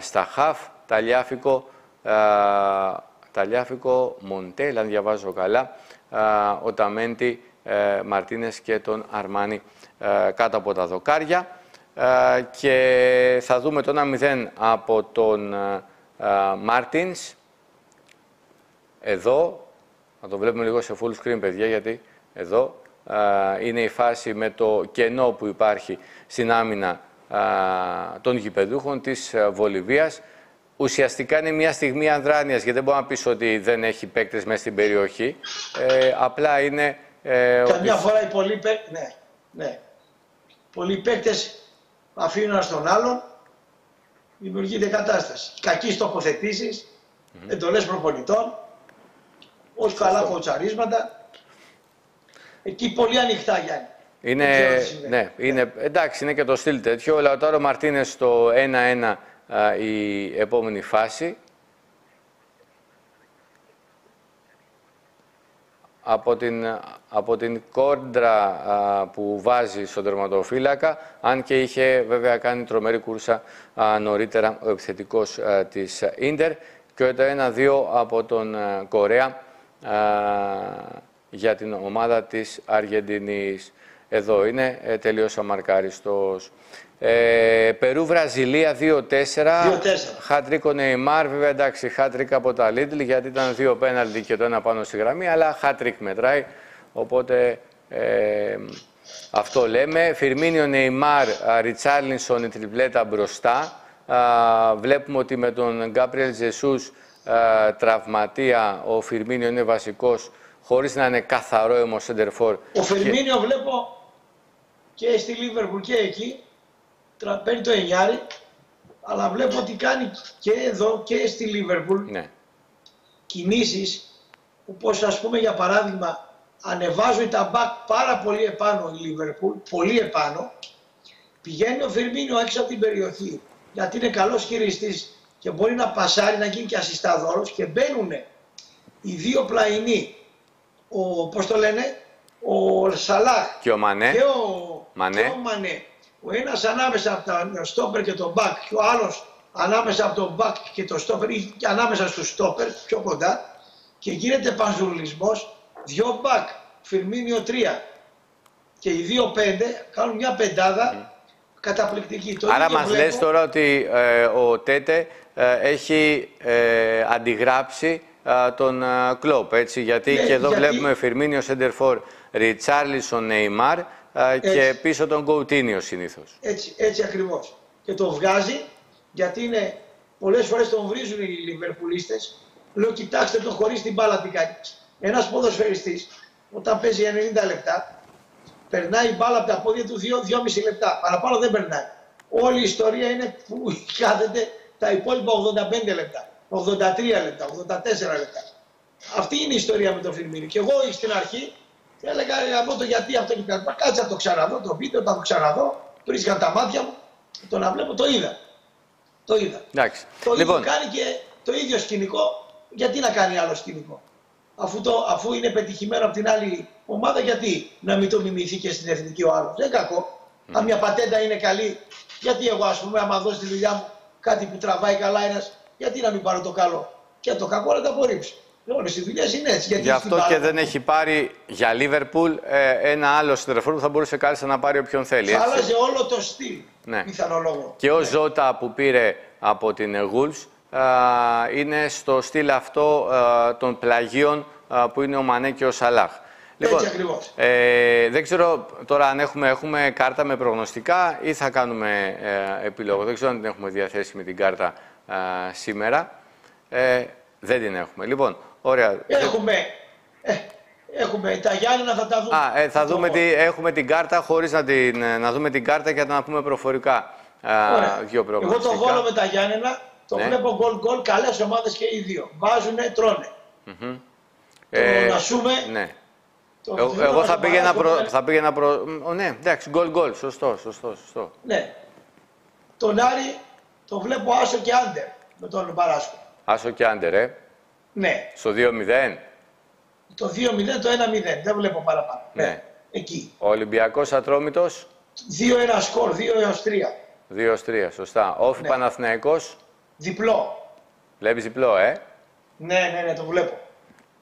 στα χαφ. Ταλιάφικο, Ταλιάφικο Μοντέλ, αν διαβάζω καλά. Ο Ταμέντι, ε, Μαρτίνες και τον Αρμάνι κάτω από τα δοκάρια. Και θα δούμε το 1-0 από τον Μάρτινς. Εδώ να το βλέπουμε λίγο σε full screen, παιδιά, γιατί εδώ α, είναι η φάση με το κενό που υπάρχει στην άμυνα α, των γηπεδούχων της Βολιβίας. Ουσιαστικά είναι μια στιγμή ανδράνειας, γιατί δεν μπορεί να πεις ότι δεν έχει παίκτες μέσα στην περιοχή. Ε, απλά είναι... Ε, Καμιά φορά οι πολλοί παίκτες, ναι, ναι. Πολλοί παίκτες αφήνουν στον άλλον, δημιουργείται κατάσταση. Κακή τοποθετήσεις, mm -hmm. εντολές προπονητών, όχι καλά κοτσαρίσματα. Εκεί πολύ ανοιχτά, Γιάννη. Είναι, ναι, είναι, εντάξει, είναι και το στυλ τέτοιο. Αλλά τώρα ο Μαρτίνες στο 1-1 η επόμενη φάση. Από την, από την κόντρα που βάζει στον τερματοφύλακα, αν και είχε βέβαια κάνει τρομερή κούρσα νωρίτερα ο επιθετικός της Ίντερ και το 1-2 από τον Κορέα για την ομάδα της Αργεντινής. Εδώ είναι ε, τελείως αμαρκάριστος. Ε, Περού-Βραζιλία 2-4. Χατ τρικ ο Νεϊμάρ, βέβαια εντάξει, χατ τρικ από τα Lidl γιατί ήταν δύο πέναλτι και το ένα πάνω στη γραμμή, αλλά χατ τρικ μετράει. Οπότε Ε, αυτό λέμε. Φιρμίνιο Νεϊμάρ, Ριτσάρλινσον η τριπλέτα μπροστά. Α, βλέπουμε ότι με τον Γκάπριελ Τζεσούς τραυματία ο Φιρμίνιο είναι βασικός χωρίς να είναι καθαρό αίμο σεντερφόρ. Ο Φιρμίνιο βλέπω και στη Λίβερπουλ και εκεί παίρνει το εννιάρι αλλά βλέπω ότι κάνει και εδώ και στη Λίβερπουλ ναι. κινήσεις όπως ας πούμε για παράδειγμα ανεβάζουν τα μπακ πάρα πολύ επάνω η Λίβερπουλ, πολύ επάνω πηγαίνει ο Φιρμίνιο έξω από την περιοχή γιατί είναι καλός χειριστής και μπορεί να πασάρει να γίνει και ασυσταδόρος και μπαίνουν οι δύο πλαϊνοί ο, πώς το λένε, ο Σαλάχ και ο Μανέ. Και ο Μανέ. Και ο, Μανέ. Ο ένας ανάμεσα από το στόπερ και τον μπακ και ο άλλος ανάμεσα από τον μπακ και το στόπερ ή και ανάμεσα στους στόπερ πιο κοντά και γίνεται πανζουλισμός δυο μπακ, Φιρμίνιο τρία και οι δύο πέντε κάνουν μια πεντάδα καταπληκτική. Το Άρα μας βλέπω... λες τώρα ότι ε, ο Τέτε ε, έχει ε, αντιγράψει τον Κλόπ, έτσι, γιατί ναι, και εδώ γιατί... βλέπουμε Φιρμίνιο Σέντερφορ, Ριτσάρλισον Νεϊμάρ και πίσω τον Κοουτίνιο συνήθως. Έτσι, έτσι ακριβώς. Και το βγάζει γιατί είναι, πολλές φορές τον βρίζουν οι Λιβερπουλίστες. Λέω κοιτάξτε τον χωρίς την μπάλα τι κάνεις. Ένας ποδοσφαιριστής όταν παίζει 90 λεπτά περνάει η μπάλα από τα πόδια του 2-2,5 λεπτά. Παραπάνω δεν περνάει. Όλη η ιστορία είναι που κάθεται τα υπόλοιπα 85 λεπτά. 83 λεπτά, 84 λεπτά. Αυτή είναι η ιστορία με τον Φιρμίνο. Και εγώ στην αρχή έλεγα από το γιατί αυτό και κάτι. Κάτσε να το ξαναδώ, το βίντεο, όταν το ξαναδώ, βρίσκαν τα μάτια μου, το να βλέπω, το είδα. Το είδα. Εντάξει. Το λοιπόν. ίδιο κάνει και το ίδιο σκηνικό, γιατί να κάνει άλλο σκηνικό; Αφού, το, αφού είναι πετυχημένο από την άλλη ομάδα, γιατί να μην το μιμηθεί και στην εθνική ο άλλος; Δεν κακό. Mm. Αν μια πατέντα είναι καλή, γιατί εγώ ας πούμε, άμα δώσει τη δουλειά μου κάτι που τραβάει καλά ένας γιατί να μην πάρω το καλό και το κακό να το απορρίψω; Όλε οι δουλειές είναι έτσι. Γιατί Γι' αυτό και δεν έχει πάρει για Λίβερπουλ ε, ένα άλλο συντερφόρ που θα μπορούσε κάλλιστα να πάρει όποιον θέλει. Θα άλλαζε όλο το στυλ. Ναι. Πιθανό Και ο ναι. Ζώτα που πήρε από την Γουλ είναι στο στυλ αυτό των πλαγίων που είναι ο Μανέ και ο Σαλάχ. Λοιπόν, Έτσι ακριβώς. Ε, δεν ξέρω τώρα αν έχουμε, έχουμε κάρτα με προγνωστικά ή θα κάνουμε ε, επιλογό. Δεν ξέρω αν την έχουμε διαθέσει με την κάρτα σήμερα. Ε, δεν την έχουμε. Λοιπόν, ωραία. Έχουμε. Ε, έχουμε τα Γιάννενα, θα τα δούμε. Α, ε, θα δούμε τι, έχουμε την κάρτα χωρίς να, την, ε, να δούμε την κάρτα και να πούμε προφορικά α, δύο Εγώ το βόλω με τα Γιάννενα, το ναι. βλέπω γκολ γκολ, καλές ομάδες και οι δύο. Βάζουνε, τρώνε. Mm -hmm. Το ε, να σούμε, ναι. Το εγώ, εγώ θα, πήγαινα προ, θα πήγαινα προ... Ναι, εντάξει, γκολ γκολ, σωστό, σωστό, σωστό. Ναι. Τον Άρη το βλέπω άσο και άντερ με τον Παράσκο. Άσο και άντερ, ε. Ναι. Στο 2-0. Το 2-0, το 1-0. Δεν βλέπω παραπάνω. Ναι. ναι. Εκεί. Ο Ολυμπιακός Ατρόμητος. 2-1 σκορ, 2 3. 2-3, σωστά. Όφη ναι. Παναθηναϊκός. Διπλό. Βλέπεις διπλό, ε; Ναι, ναι, ναι, το βλέπω.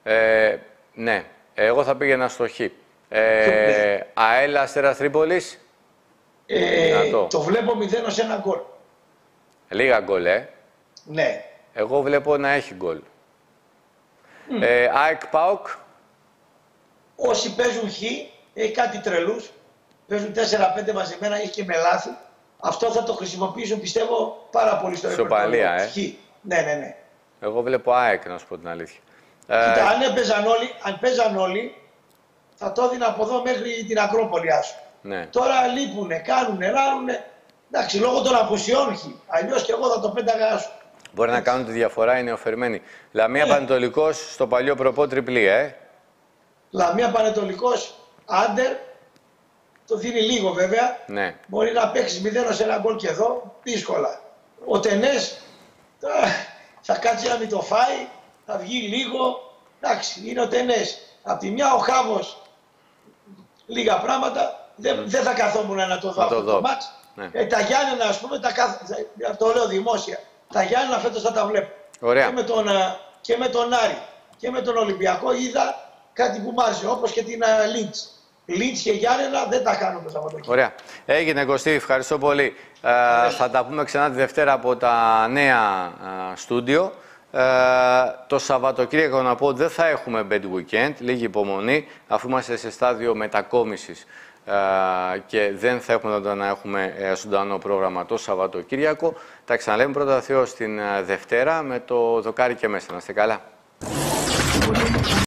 Ε, ναι. Εγώ θα πήγαινα στο Χ. Ε, Αέλα Αστέρας Τρίπολης. Ε, το βλέπω 0 1 γκολ. Λίγα γκολ, ε. Ναι. Εγώ βλέπω να έχει γκολ. Mm. Ε, ΑΕΚ ΠΑΟΚ. Όσοι παίζουν Χ, έχει κάτι τρελούς. Παίζουν 4-5 μαζεμένα, έχει και με λάθη. Αυτό θα το χρησιμοποιήσουν, πιστεύω, πάρα πολύ στο Σοπαλία, ε. Χ. Ναι, ναι, ναι. Εγώ βλέπω ΑΕΚ, να σου πω την αλήθεια. Κοίτα, ε... αν, έπαιζαν όλοι, αν παίζαν όλοι, θα το έδινα από εδώ μέχρι την Ακρόπολη, άσου. Ναι. Τώρα λείπουνε, κάνουνε, ράνουνε. Εντάξει, λόγω των απουσιών χει. Αλλιώς και εγώ θα το πένταγα σου. Μπορεί να κάνουν τη διαφορά οι νεοφερμένοι. Λαμία ναι. Πανετολικός στο παλιό προπό τριπλή, ε. Λαμία Πανετολικός, άντερ. Το δίνει λίγο βέβαια. Ναι. Μπορεί να παίξει μηδέν σε ένα γκολ και εδώ. Δύσκολα. Ο Τενές θα κάτσει να μην το φάει. Θα βγει λίγο. Εντάξει, είναι ο Τενές. Απ' τη μια ο Χάβο λίγα πράγματα. Δεν, δεν θα καθόμουν να το δω αυτό το, το μάτς. Ναι. Ε, τα Γιάννενα, ας πούμε, τα καθ... το λέω δημόσια. Τα Γιάννενα φέτος θα τα βλέπω. Ωραία. Και με, τον, ε, και με τον Άρη και με τον Ολυμπιακό είδα κάτι που μ' άρεσε, όπως και την Λίντ. Ε, Λίντς και Γιάννενα δεν τα κάνω το Σαββατοκύριακο. Ωραία. Έγινε Κωστή, ευχαριστώ πολύ. Ε, θα τα πούμε ξανά τη Δευτέρα από τα νέα στούντιο. Ε, το Σαββατοκύριακο να πω ότι δεν θα έχουμε bed weekend, λίγη υπομονή, αφού είμαστε σε στάδιο μετακόμισης ε, και δεν θα έχουμε να έχουμε ε, ζωντανό πρόγραμμα το Σαββατοκύριακο. Τα ξαναλέμε πρώτα Θεό στην ε, Δευτέρα με το δοκάρι και μέσα. Να είστε καλά.